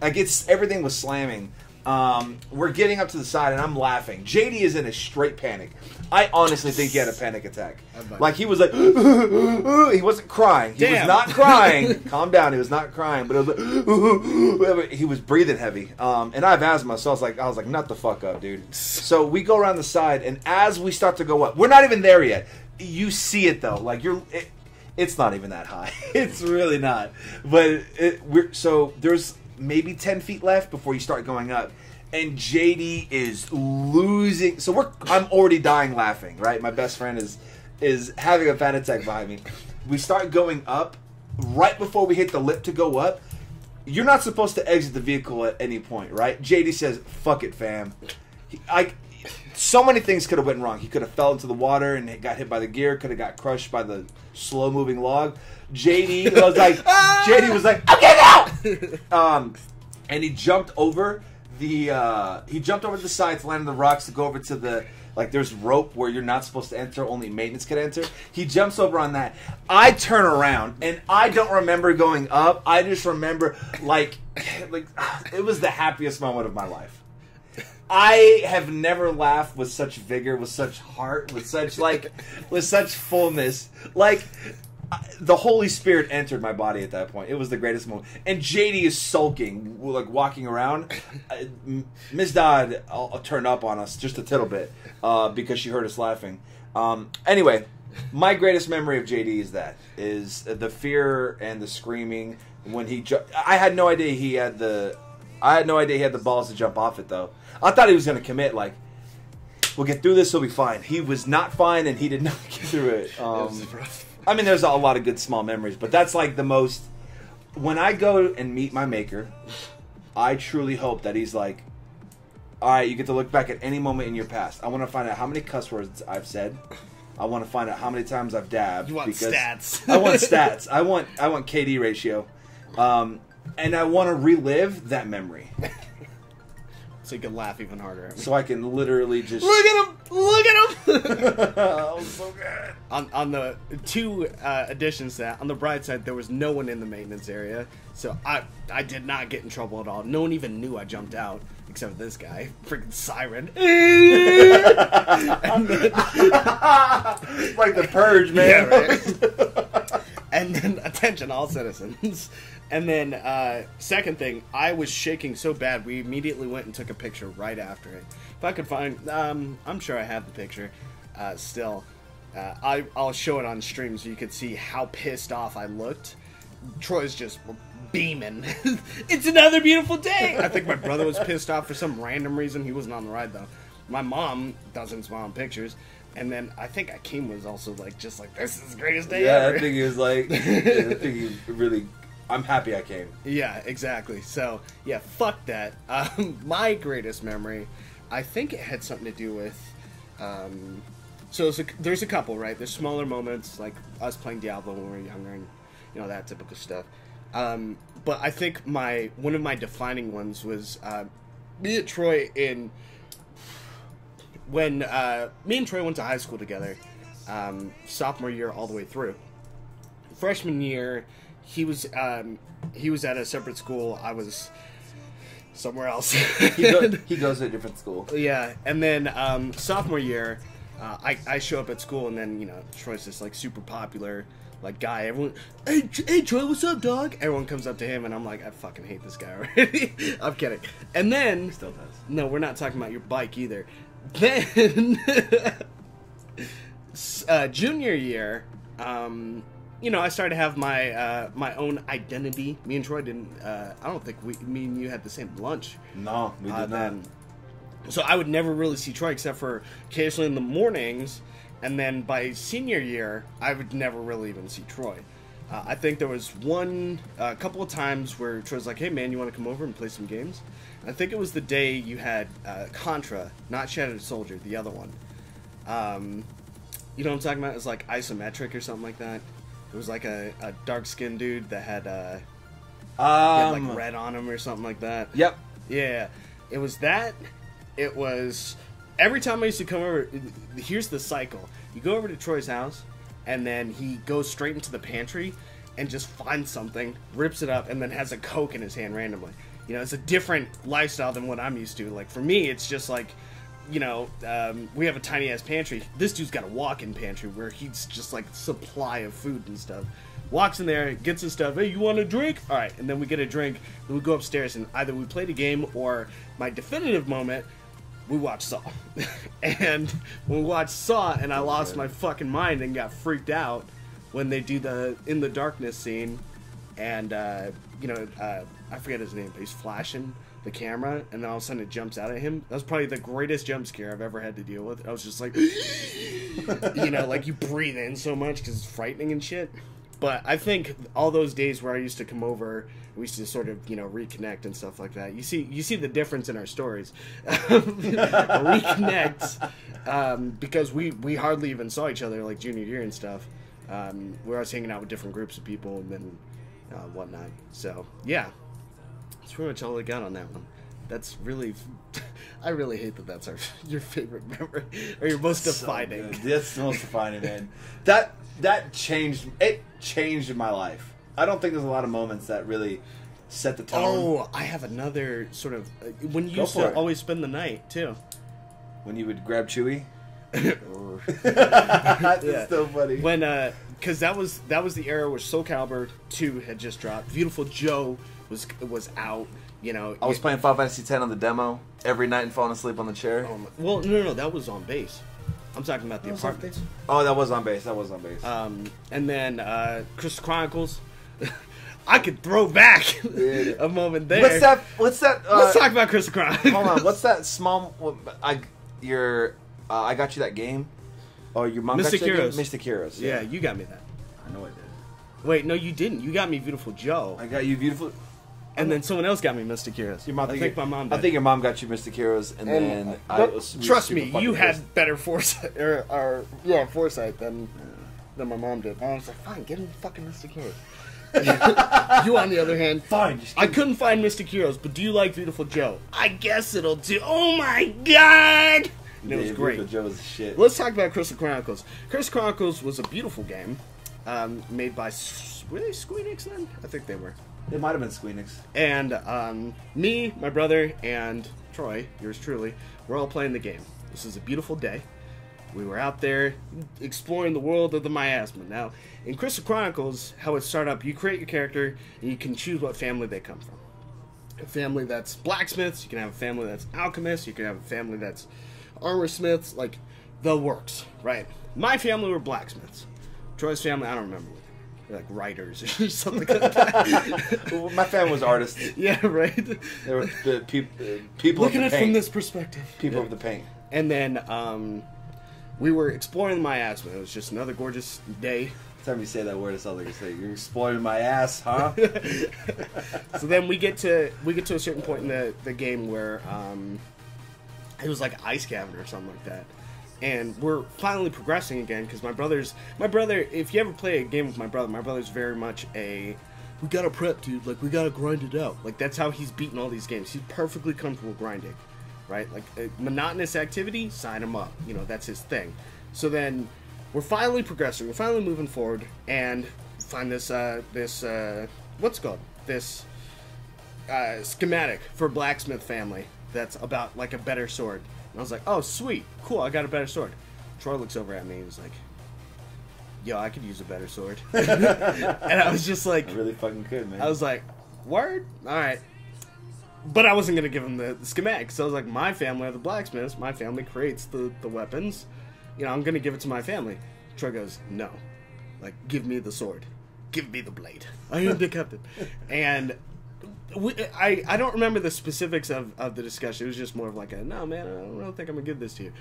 like it's everything was slamming. Um, we're getting up to the side, and I'm laughing. JD is in a straight panic. I honestly think he had a panic attack. Like he was like, he wasn't crying. He was Damn. not crying. Calm down. He was not crying, but it was like, he was breathing heavy. Um, and I have asthma, so I was like, I was like, nut the fuck up, dude. So we go around the side, and as we start to go up, we're not even there yet. You see it though, like you're. It, it's not even that high. It's really not. But it, we're so there's maybe ten feet left before you start going up, and JD is losing. So we're I'm already dying laughing. Right, my best friend is is having a panic attack behind me. We start going up, right before we hit the lip to go up, you're not supposed to exit the vehicle at any point, right? JD says, "Fuck it, fam." I so many things could have went wrong. He could have fell into the water and got hit by the gear. Could have got crushed by the slow moving log. JD was like, JD was like, "I okay now. Um, and he jumped over the uh, he jumped over the side to land on the rocks to go over to the like there's rope where you're not supposed to enter, only maintenance could enter. He jumps over on that. I turn around and I don't remember going up. I just remember like like it was the happiest moment of my life. I have never laughed with such vigor, with such heart, with such like with such fullness. Like the Holy Spirit entered my body at that point. It was the greatest moment. And JD is sulking, like walking around. Uh, Miss Dodd uh, turned up on us just a little bit uh, because she heard us laughing. Um, anyway, my greatest memory of JD is that is the fear and the screaming when he. Ju- I had no idea he had the. I had no idea he had the balls to jump off it though. I thought he was going to commit like we'll get through this. He'll be fine. He was not fine, and he did not get through it. Um, it I mean, there's a lot of good small memories, but that's like the most. When I go and meet my maker, I truly hope that he's like, all right, you get to look back at any moment in your past. I want to find out how many cuss words I've said. I want to find out how many times I've dabbed. You want because stats. I want stats. I want I want KD ratio, um, and I want to relive that memory so you can laugh even harder. at me. so I can literally just Look at him! Look at him! that was so good. on, on the two uh, additions to that, on the bright side, there was no one in the maintenance area, so I I did not get in trouble at all. No one even knew I jumped out, except this guy, freaking siren. And then- like the purge, man. Yeah, right. and then attention all citizens and then uh, second thing i was shaking so bad we immediately went and took a picture right after it. If i could find um, i'm sure i have the picture uh, still. Uh, I, i'll show it on stream so you could see how pissed off i looked. Troy's just beaming. It's another beautiful day! I think my brother was pissed off for some random reason. He wasn't on the ride though. My mom doesn't smile in pictures. And then I think Akeem was also like, just like this is the greatest day Yeah, ever. I think he was like, I think he really. I'm happy I came. Yeah, exactly. So yeah, fuck that. Um, my greatest memory, I think it had something to do with. Um, so a, there's a couple, right? There's smaller moments like us playing Diablo when we were younger, and you know that typical stuff. Um, but I think my one of my defining ones was uh, me and Troy in when uh, me and Troy went to high school together, um, sophomore year all the way through. Freshman year, he was um, he was at a separate school. I was somewhere else. He, go, he goes to a different school. yeah, and then um, sophomore year, uh, I, I show up at school, and then you know Troy's this like super popular like guy. Everyone, hey, hey Troy, what's up, dog? Everyone comes up to him, and I'm like, I fucking hate this guy already. I'm kidding. And then Still does. no, we're not talking about your bike either. Then, uh, junior year, um, you know, I started to have my uh, my own identity. Me and Troy didn't. Uh, I don't think we, me and you had the same lunch. No, we did uh, not. So I would never really see Troy except for occasionally in the mornings, and then by senior year, I would never really even see Troy. Uh, I think there was one, a couple of times where Troy's like, "Hey man, you want to come over and play some games?" And I think it was the day you had uh, Contra, not Shattered Soldier, the other one. Um, you know what I'm talking about? It's like isometric or something like that. It was like a, a dark skinned dude that had, uh, he had Um, like red on him or something like that. Yep. Yeah, it was that. It was every time I used to come over. Here's the cycle: you go over to Troy's house, and then he goes straight into the pantry and just finds something, rips it up, and then has a coke in his hand randomly. You know, it's a different lifestyle than what I'm used to. Like for me, it's just like. You know, um, we have a tiny ass pantry. This dude's got a walk-in pantry where he's just like supply of food and stuff. Walks in there, gets his stuff. Hey, you want a drink? All right, and then we get a drink. Then we go upstairs and either we played a game or my definitive moment, we watched Saw. and we watched Saw, and I lost my fucking mind and got freaked out when they do the in the darkness scene, and uh, you know uh, I forget his name, but he's flashing the camera, and then all of a sudden it jumps out at him. That was probably the greatest jump scare I've ever had to deal with. I was just like, you know, like you breathe in so much because it's frightening and shit. but I think all those days where I used to come over, we used to sort of you know reconnect and stuff like that. You see, you see the difference in our stories. reconnect um, because we we hardly even saw each other like junior year and stuff. Um, where I was hanging out with different groups of people and then uh, whatnot. So yeah, that's pretty much all I got on that one. That's really, I really hate that. That's our your favorite memory or your most So defining. good. That's the most defining, man. That that changed it changed my life. I don't think there's a lot of moments that really set the tone. Oh, I have another sort of uh, when you Go used to it. always spend the night too. When you would grab Chewy. That's Yeah. so funny. when uh because that was that was the era where Soul Calibur 2 had just dropped Viewtiful Joe was was out you know I was you- playing Final Fantasy X on the demo every night and falling asleep on the chair. um, well no no no that was on base i'm talking about the was on apartments oh, that was on base. That was on base. um and then uh crystal chronicles i could throw back Dude. a moment there what's that? What's that? Uh, let's talk about Crystal Chronicles Hold on, what's that small? what- I your uh, I got you that game. Oh, your mom Mystic got you that game? Heroes. Mystic Heroes. yeah you got me that I know I did. wait no you didn't you got me Viewtiful Joe I got you beautiful. And then someone else got me mystic heroes Your mom, i think my mom I think your mom got you Mystic Heroes, and, And, then I was. trust me, fucking you pissed. had better foresight, or, or yeah, foresight than than my mom did. I was like, fine, get him fucking Mystic Heroes. you, on the other hand, Fine, just I couldn't find Mystic Heroes, but do you like Viewtiful Joe? I guess it'll do. Oh my god! And it was great. Viewtiful Joe was shit. Let's talk about Crystal Chronicles. Crystal Chronicles was a beautiful game, um, made by S- were they Squeenix then? I think they were. It might have been Squeenix. And um, me, my brother, and Troy, yours truly, we're all playing the game. This is a beautiful day. We were out there exploring the world of the miasma. Now, in Crystal Chronicles, how it start up, you create your character and you can choose what family they come from. A family that's blacksmiths, you can have a family that's alchemists, you can have a family that's armor smiths, like the works, right? My family were blacksmiths. Troy's family, I don't remember. Like writers or something like that. Well, My family was artists. yeah, right. They were the peop, uh, people Look at it paint. from this perspective. people Yeah. of the paint. And then um, we were exploring the miasma. It was just another gorgeous day. Every time you say that word, it sounds like you say you're exploring my ass, huh? So then we get to we get to a certain point in the, the game where um, it was like ice cavern or something like that. And we're finally progressing again because my brother's my brother. If you ever play a game with my brother, my brother's very much a we gotta prep, dude. Like we gotta grind it out. Like that's how he's beaten all these games. He's perfectly comfortable grinding, right? Like monotonous activity, sign him up. You know that's his thing. So then we're finally progressing. We're finally moving forward and find this uh, this uh, what's called this uh, schematic for blacksmith family that's about like a better sword. And I was like, oh sweet, cool, I got a better sword. Troy looks over at me and was like, yo, I could use a better sword. and I was just like, I really fucking could, man. I was like, word, all right. But I wasn't gonna give him the, the schematic, so I was like, my family are the blacksmiths. My family creates the the weapons. You know, I'm gonna give it to my family. Troy goes, no, like give me the sword, give me the blade. I am the captain. And we, I I don't remember the specifics of of the discussion. It was just more of like a no, man, I don't really think I'm gonna give this to you.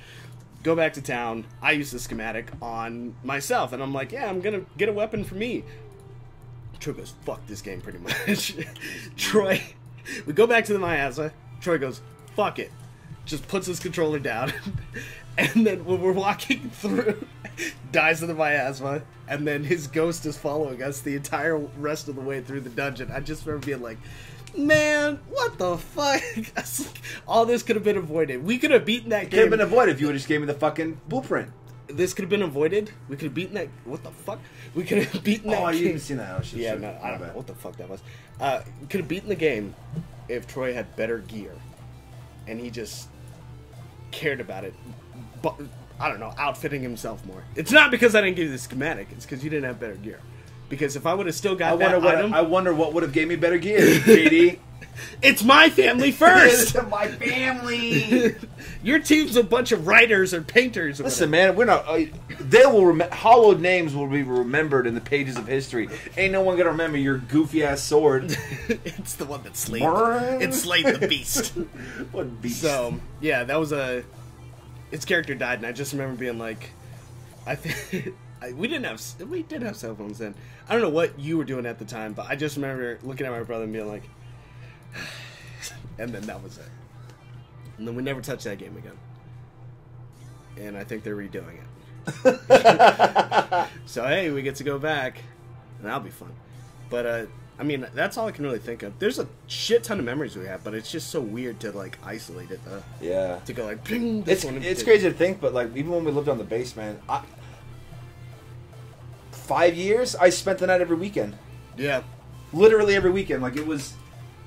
Go back to town. I use the schematic on myself, and I'm like, yeah, I'm gonna get a weapon for me. Troy goes, fuck this game pretty much. Troy, we go back to the miasma. Troy goes, fuck it. Just puts his controller down. and then when we're walking through, dies in the miasma. And then his ghost is following us the entire rest of the way through the dungeon. I just remember being like, man, what the fuck? All this could have been avoided. We could have beaten that game. could have been avoided if you would just gave me the fucking blueprint. this could have been avoided. We could have beaten that. What the fuck? We could have beaten that Oh, I game. didn't even see that. Just Yeah, no, I don't know bad. what the fuck that was. Uh, could have beaten the game if Troy had better gear, and he just cared about it. But I don't know, outfitting himself more. It's not because I didn't give you the schematic. It's because you didn't have better gear. Because if I would have still got I that wonder what item, I wonder what would have gave me better gear, JD. it's my family first. my family. Your team's a bunch of writers or painters. Or Listen, whatever. man, we're not. Uh, they will. Rem- hollowed names will be remembered in the pages of history. Ain't no one gonna remember your goofy ass sword. it's the one that slayed. It slayed the beast. what beast? So yeah, that was a. Its character died, and I just remember being like, I think, we didn't have we did have cell phones then. I don't know what you were doing at the time, but I just remember looking at my brother and being like, and then that was it. And then we never touched that game again. And I think they're redoing it. so hey, we get to go back, and that'll be fun. But uh, I mean, that's all I can really think of. There's a shit ton of memories we have, but it's just so weird to like isolate it though. Yeah. To go like, ping, this It's one it's did- crazy to think, but like even when we lived on the base, man, I, five years I spent the night every weekend, Yeah, literally every weekend. Like it was,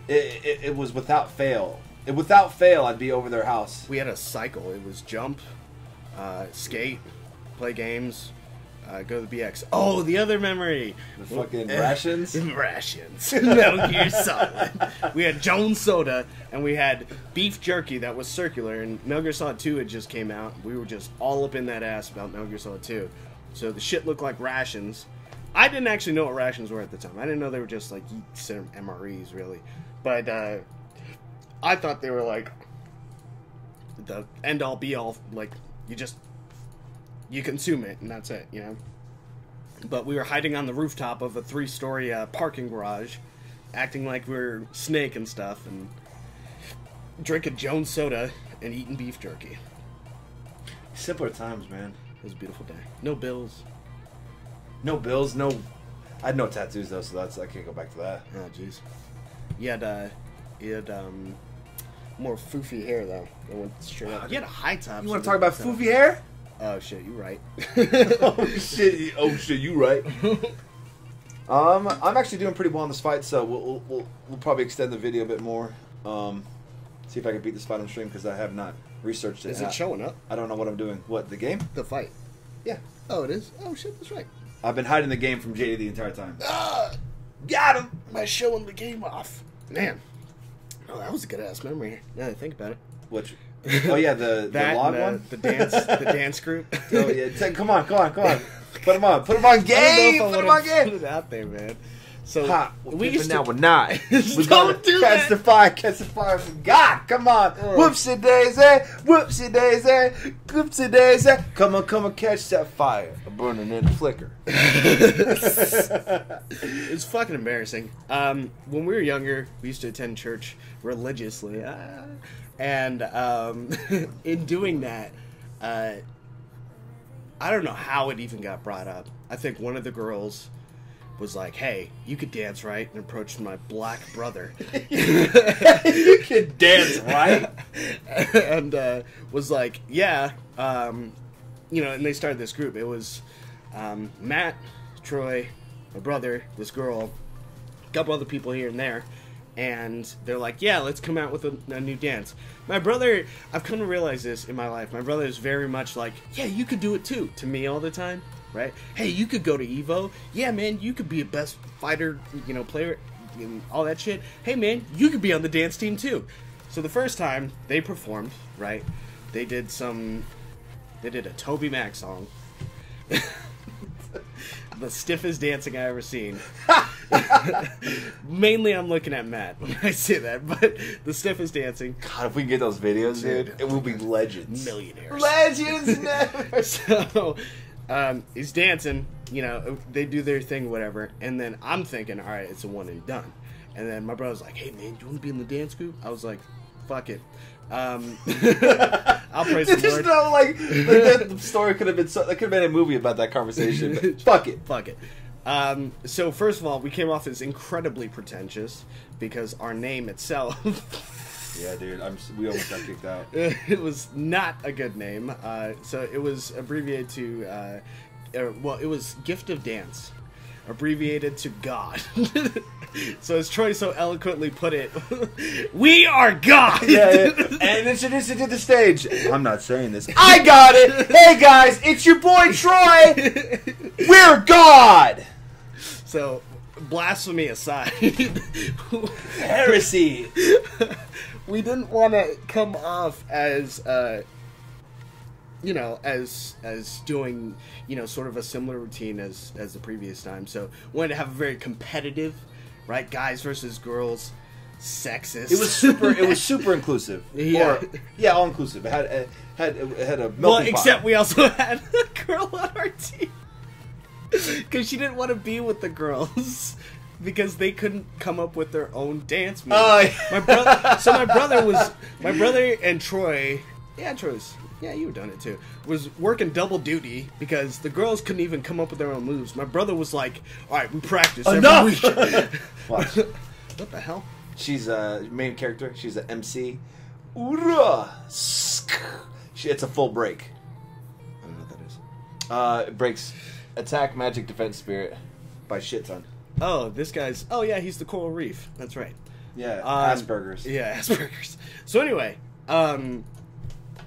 it, it, it was without fail. It, without fail, I'd be over their house. we had a cycle. It was jump, uh, skate, play games, uh, go to the BX. Oh, the other memory. The fucking Eh, rations. rations. Metal Gear Solid. We had Jones Soda and we had beef jerky that was circular. And Metal Gear Solid 2 had just came out. We were just all up in that ass about Metal Gear Solid 2. So the shit looked like rations. I didn't actually know what rations were at the time. I didn't know they were just like MREs, really. But uh, I thought they were like the end all be all. Like you just you consume it and that's it, you know. But we were hiding on the rooftop of a three-story uh, parking garage, acting like we were Snake and stuff, and drinking Jones soda and eating beef jerky. Simpler times, man. It was a beautiful day. No bills. No bills, no. I had no tattoos though, so that's I can't go back to that. Oh jeez. You had uh, you had um, more foofy hair though. It went straight up. You had a high top. You want to talk about uh, foofy hair? Oh shit, you right. oh shit! Oh shit! You right? um, I'm actually doing pretty well in this fight, so we'll we'll, we'll, we'll probably extend the video a bit more. Um, see if I can beat this fight on stream because I have not researched it. Is I- it showing up? I don't know what I'm doing. What the game? The fight. Yeah, Oh, it is. Oh shit, that's right. I've been hiding the game from JD the entire time. Ah, Got him. by showing the game off. Man, oh, that was a good ass memory. Now that I think about it. Which? Oh yeah, the the log uh, one. the dance, the dance group. Oh yeah, come on, come on, come on. Put him on. Put him on I don't know game. Put him wanna on game. Put it out there, man. So Ha, we used now to. we're not. We Don't do catch that. the fire, catch the fire from God. Come on. Whoopsie daisy, whoopsie daisy, whoopsie daisy. Come on, come on, catch that fire. Burning in the flicker. It's fucking embarrassing. Um, when we were younger, we used to attend church religiously, ah, and um, in doing that, uh, I don't know how it even got brought up. I think one of the girls was like, "Hey, you could dance, right?" and approached my black brother. you could dance, right? and uh, was like, "Yeah, um, you know." And they started this group. It was um, Matt, Troy, my brother, this girl, a couple other people here and there, and they're like, "Yeah, let's come out with a, a new dance." My brother, I've come to realize this in my life. My brother is very much like, "Yeah, you could do it too." To me, all the time, right? Hey, you could go to Evo. Yeah, man, you could be a best fighter, you know, player, and all that shit. Hey, man, you could be on the dance team too. So the first time they performed, right? They did some. They did a TobyMac song. the stiffest dancing I ever seen. Mainly, I'm looking at Matt when I say that, but the stiffest dancing, God, if we can get those videos, dude, it will be legends. millionaires. Legends never. so um, he's dancing, you know, they do their thing, whatever, and then I'm thinking, all right, it's a one and done. And then my brother's like, hey man, do you want to be in the dance group? I was like, fuck it. Um, I'll praise the There's Lord. no like, like that the story could have been so. That could have been a movie about that conversation. Fuck it. Fuck it. Um, so first of all, we came off as incredibly pretentious because our name itself, Yeah, dude. I'm. We almost got kicked out. it was not a good name. Uh, so it was abbreviated to, uh, uh, well, it was Gift of Dance, abbreviated to God. so as Troy so eloquently put it, we are God. Yeah, yeah. and introduce it to the stage. I'm not saying this. I got it. Hey guys, it's your boy Troy. We're God. So blasphemy aside. Heresy. We didn't want to come off as uh you know as as doing you know sort of a similar routine as as the previous time so wanted to have a very competitive right guys versus girls sexist It was super. It was super inclusive. Yeah. Or, yeah, all inclusive. It had it had it had a melting well pot. except we also had a girl on our team because she didn't want to be with the girls because they couldn't come up with their own dance moves. Oh, my brother. So my brother was my brother and Troy. Yeah, Troy's. Yeah, you done it too. Was working double duty because the girls couldn't even come up with their own moves. My brother was like, "All right, we practice every Enough!" week." Watch. what the hell? She's a main character. She's an MC. It's a full break. I don't know what that is. Uh, it breaks attack, magic, defense, spirit by shit ton. Oh, this guy's. Oh yeah, he's the coral reef. That's right. Yeah, Um, Asperger's. Yeah, Asperger's. So anyway, um,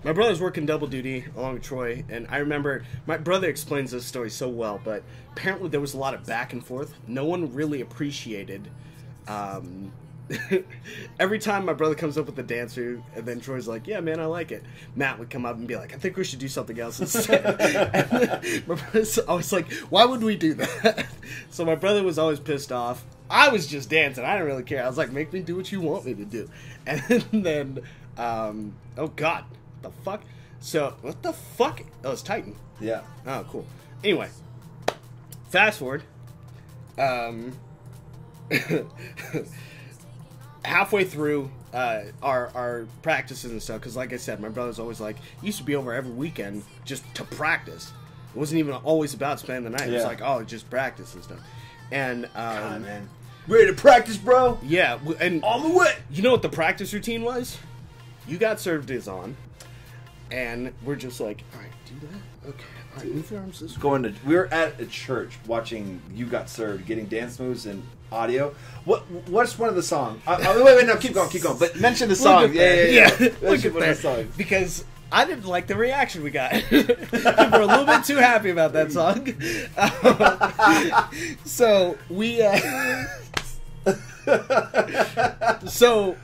my brother's working double duty along with Troy, and I remember my brother explains this story so well, but apparently there was a lot of back and forth. No one really appreciated. Um, every time my brother comes up with a dance move, and then Troy's like, "Yeah, man, I like it." Matt would come up and be like, "I think we should do something else instead." and my brother's always like, "Why would we do that?" so my brother was always pissed off. I was just dancing. I didn't really care. I was like, "Make me do what you want me to do." And then, um, oh god, what the fuck? So what the fuck? Oh, it's Titan. Yeah. Oh, cool. Anyway, fast forward. Um, halfway through uh, our our practices and stuff, because like I said, my brother's always like used to be over every weekend just to practice. It wasn't even always about spending the night. It was Yeah. like, oh, just practice and stuff. And um, God, man. Ready to practice, bro? yeah, w- and On the way. you know what the practice routine was? You got served is on, and we're just like, all right, do that. Okay, all right, move your arms this way. Going to we were at a church watching You Got Served, getting dance moves and audio. What what's one of the songs? Uh, uh, wait, wait, no, keep going, keep going. But mention the song. Yeah, that. yeah, yeah. Look at one of the that. songs. Because I didn't like the reaction we got. People were a little bit too happy about that song. Um, so we. Uh, so,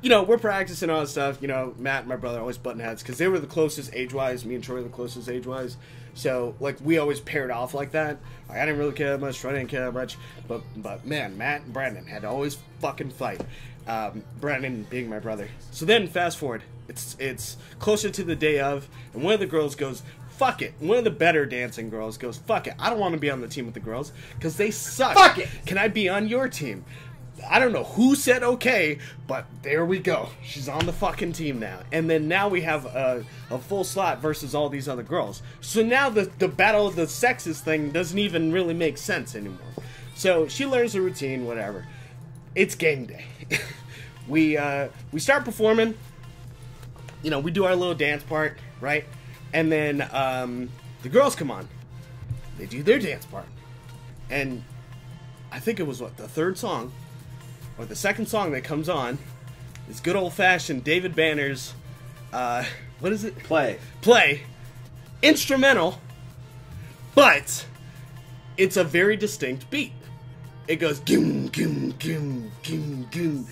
you know, we're practicing all this stuff. You know, Matt and my brother always button heads because they were the closest age wise. Me and Troy the closest age wise. So, like, we always paired off like that. Like, I didn't really care that much. Troy didn't care that much. But, but man, Matt and Brandon had to always fucking fight. Um, Brandon being my brother. So then, fast forward. It's it's closer to the day of, and one of the girls goes, "Fuck it." One of the better dancing girls goes, "Fuck it." I don't want to be on the team with the girls because they suck. Fuck it. Can I be on your team? I don't know who said okay, but there we go. She's on the fucking team now. And then now we have a, a full slot versus all these other girls. So now the, the battle of the sexes thing doesn't even really make sense anymore. So she learns the routine, whatever. It's game day. we uh, we start performing. You know, we do our little dance part, right? And then um, the girls come on. They do their dance part. And I think it was what the third song or the second song that comes on is good old fashioned David Banner's uh, what is it? Play. Play instrumental, but it's a very distinct beat. It goes goom goom goom goom goom,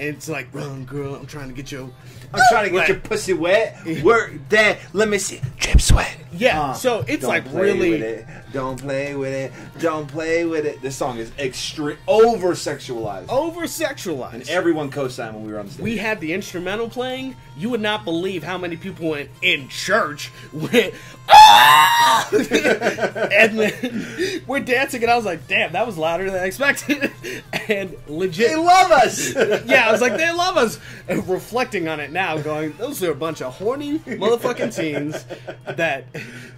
and it's like run girl, I'm trying to get you. I'm trying to get Like- your pussy wet. Work that. Let me see. Drip sweat. Yeah, Uh, so it's don't like play really With it. Don't play with it. Don't play with it. This song is extreme, over sexualized. over sexualized. And everyone co-signed when we were on stage. we had the instrumental playing, you would not believe how many people went in church went ah! and then we're dancing and I was like, damn, that was louder than I expected. and legit they love us. Yeah, I was like, they love us. And reflecting on it now, going, those are a bunch of horny motherfucking teens that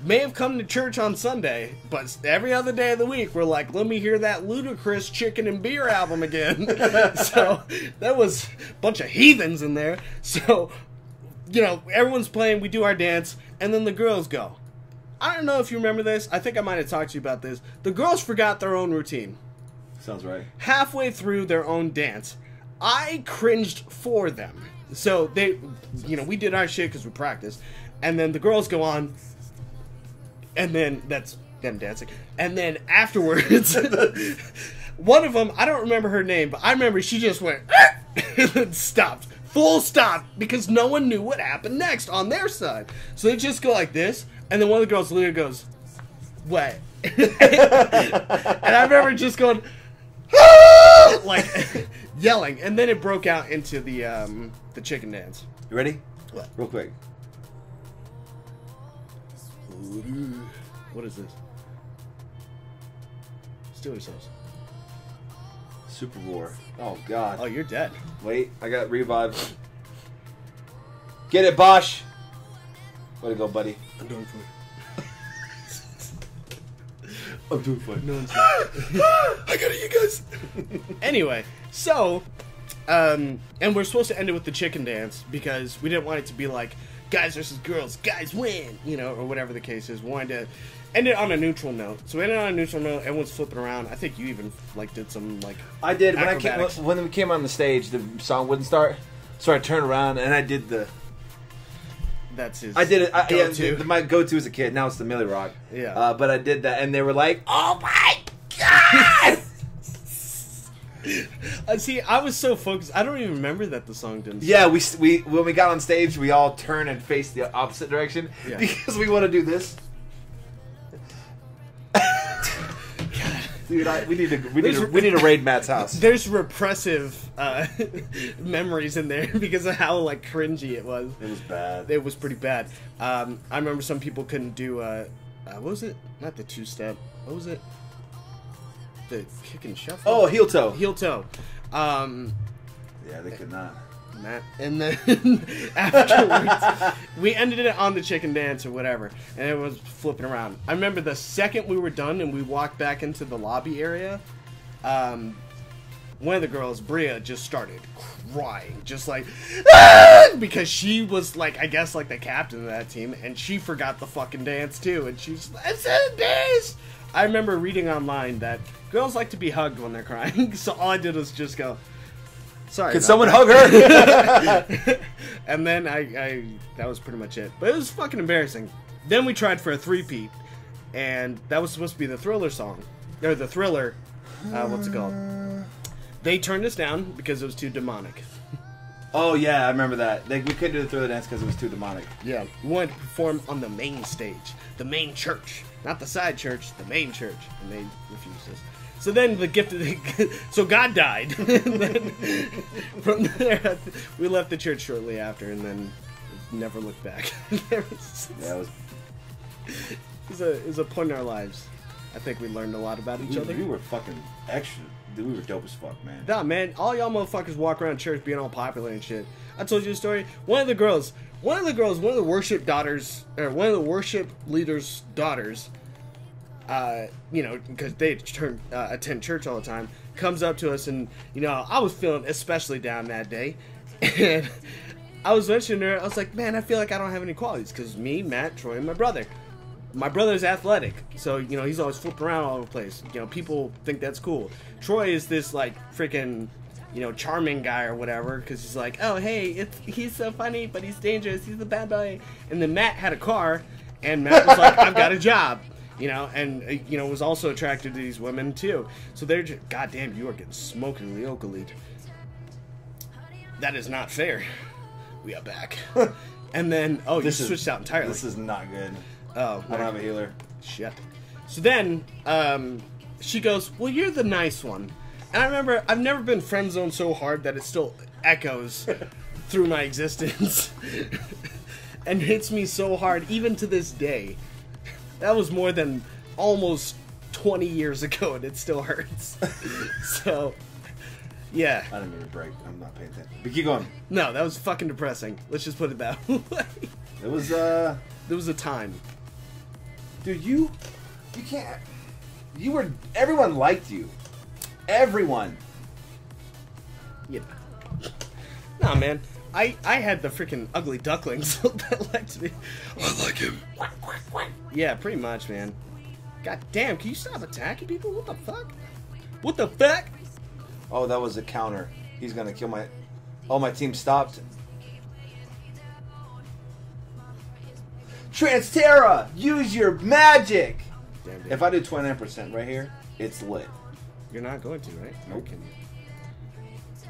may have come to church on Sunday, but every other day of the week, we're like, let me hear that Ludacris chicken and beer album again. so that was a bunch of heathens in there. So, you know, everyone's playing, we do our dance, and then the girls go. I don't know if you remember this. I think I might have talked to you about this. The girls forgot their own routine Sounds right. halfway through their own dance, I cringed for them. So they, you know, we did our shit because we practiced, and then the girls go on, and then that's them dancing, and then afterwards, one of them, I don't remember her name, but I remember she just went and then stopped, full stop, because no one knew what happened next on their side. So they just go like this, and then one of the girls literally goes, "What?" and I remember just going. ah! like yelling, and then it broke out into the um, the chicken dance. You ready? What? Real quick. What is this? Steal yourselves. Super War. Oh God. Oh, you're dead. Wait, I got revive. Get it, Bosch. Way to go, buddy. I'm doing fine. I'm doing fine. No one's I got it, you guys. anyway, so, um, and we're supposed to end it with the chicken dance because we didn't want it to be like guys versus girls, guys win, you know, or whatever the case is. We wanted to end it on a neutral note. So we ended on a neutral note. Everyone's flipping around. I think you even like did some like I did when I came, Acrobatics. when we came on the stage. The song wouldn't start, so I turned around and I did the. that's his. I did it. I, yeah, go-to. the- my go-to as a kid. Now it's the Milly Rock. Yeah. Uh, but I did that, and they were like, "Oh my god!" Uh, see, I was so focused. I don't even remember that the song didn't. yeah, we we when we got on stage, we all turned and faced the opposite direction Yeah. because we want to do this. Dude, I, we need to we need to, we need to raid Matt's house. There's repressive uh, memories in there because of how like cringy it was. It was bad. It was pretty bad. Um, I remember some people couldn't do. Uh, uh, what was it? Not the two step. What was it? The kick and shuffle. Oh, heel toe. heel toe. Um, Yeah, they could not. Matt. And then afterwards, we ended it on the chicken dance or whatever, and it was flipping around. I remember the second we were done and we walked back into the lobby area. Um, one of the girls, Bria, just started crying, just like "Ah!" because she was like, I guess, like the captain of that team, and she forgot the fucking dance too, and she's like, "It's a dance." I remember reading online that girls like to be hugged when they're crying, so all I did was just go, "Sorry." Can someone that." hug her? and then I, I that was pretty much it. But it was fucking embarrassing. Then we tried for a three-peat, and that was supposed to be the Thriller song, or the Thriller. Uh, what's it called? They turned us down because it was too demonic. oh yeah, I remember that. Like we couldn't do the thriller dance because it was too demonic. Yeah, we wanted to perform on the main stage, the main church, not the side church, the main church, and they refused us. So then the gift of the, so God died. from there, we left the church shortly after, and then never looked back. There was- Yeah, it was. it was a it was a point in our lives. I think we learned a lot about each We, other. we were fucking extra. Dude, we were dope as fuck, man. Nah, man, all y'all motherfuckers walk around church being all popular and shit. I told you a story. One of the girls, one of the girls, one of the worship daughters, or one of the worship leaders' daughters, uh, you know, because they turn uh, attend church all the time, comes up to us and you know, I was feeling especially down that day, and I was mentioning her. I was like, man, I feel like I don't have any qualities because me, Matt, Troy, and my brother. My brother's athletic, so you know he's always flipping around all over the place. You know, people think that's cool. Troy is this like freaking, you know, charming guy or whatever, because he's like, oh hey, it's he's so funny, but he's dangerous. He's a bad boy. And then Matt had a car, and Matt was like, I've got a job, you know, and uh, you know was also attracted to these women too. So they're just, goddamn, you are getting smokingly lead. That is not fair. We are back. and then oh, This you is- switched out entirely. This is not good. oh, I don't have a healer. Shit. So then, um, she goes, "Well, you're the nice one." And I remember I've never been friend zoned so hard that it still echoes through my existence and hits me so hard, even to this day. That was more than almost 20 years ago, and it still hurts. so, yeah. I didn't mean to break. I'm not paying attention. But keep going. No, that was fucking depressing. Let's just put it that way. It was, uh. there was a time. Dude, you. You can't. You were. Everyone liked you. Everyone. Yeah. Nah, man. I, I had the freaking ugly ducklings that liked me. I like him. Yeah, pretty much, man. God damn, can you stop attacking people? What the fuck? What the fuck? Oh, that was a counter. He's gonna kill my. Oh, my team stopped. Transterra, use your magic. Damn, dude. If I do 29% right here, it's lit. You're not going to, right? Nope. Okay.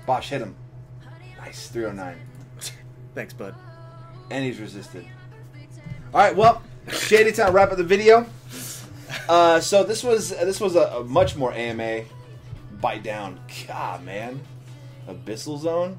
Bosch hit him. Nice, 309. Thanks, bud. And he's resisted. All right, well, Shady Town wrap up the video. Uh, so this was this was a, a much more AMA bite down. God, man, Abyssal Zone.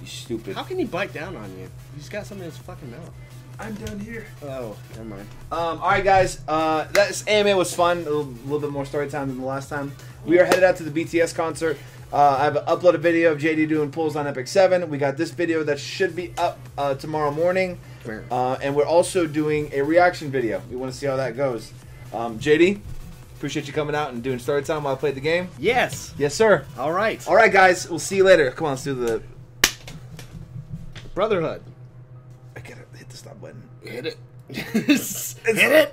You stupid. How can he bite down on you? He's got something in his fucking mouth. I'm down here. Oh, never mind. Um, all right, guys. Uh, this AMA was fun. A little, little bit more story time than the last time. We are headed out to the BTS concert. Uh, I've uploaded a video of JD doing pulls on Epic Seven. We got this video that should be up uh, tomorrow morning, uh, and we're also doing a reaction video. We want to see how that goes. Um, JD, appreciate you coming out and doing story time while I played the game. Yes. Yes, sir. All right. All right, guys. We'll see you later. Come on, let's do the. Brotherhood. I gotta hit the stop button. Hit it. Hit it.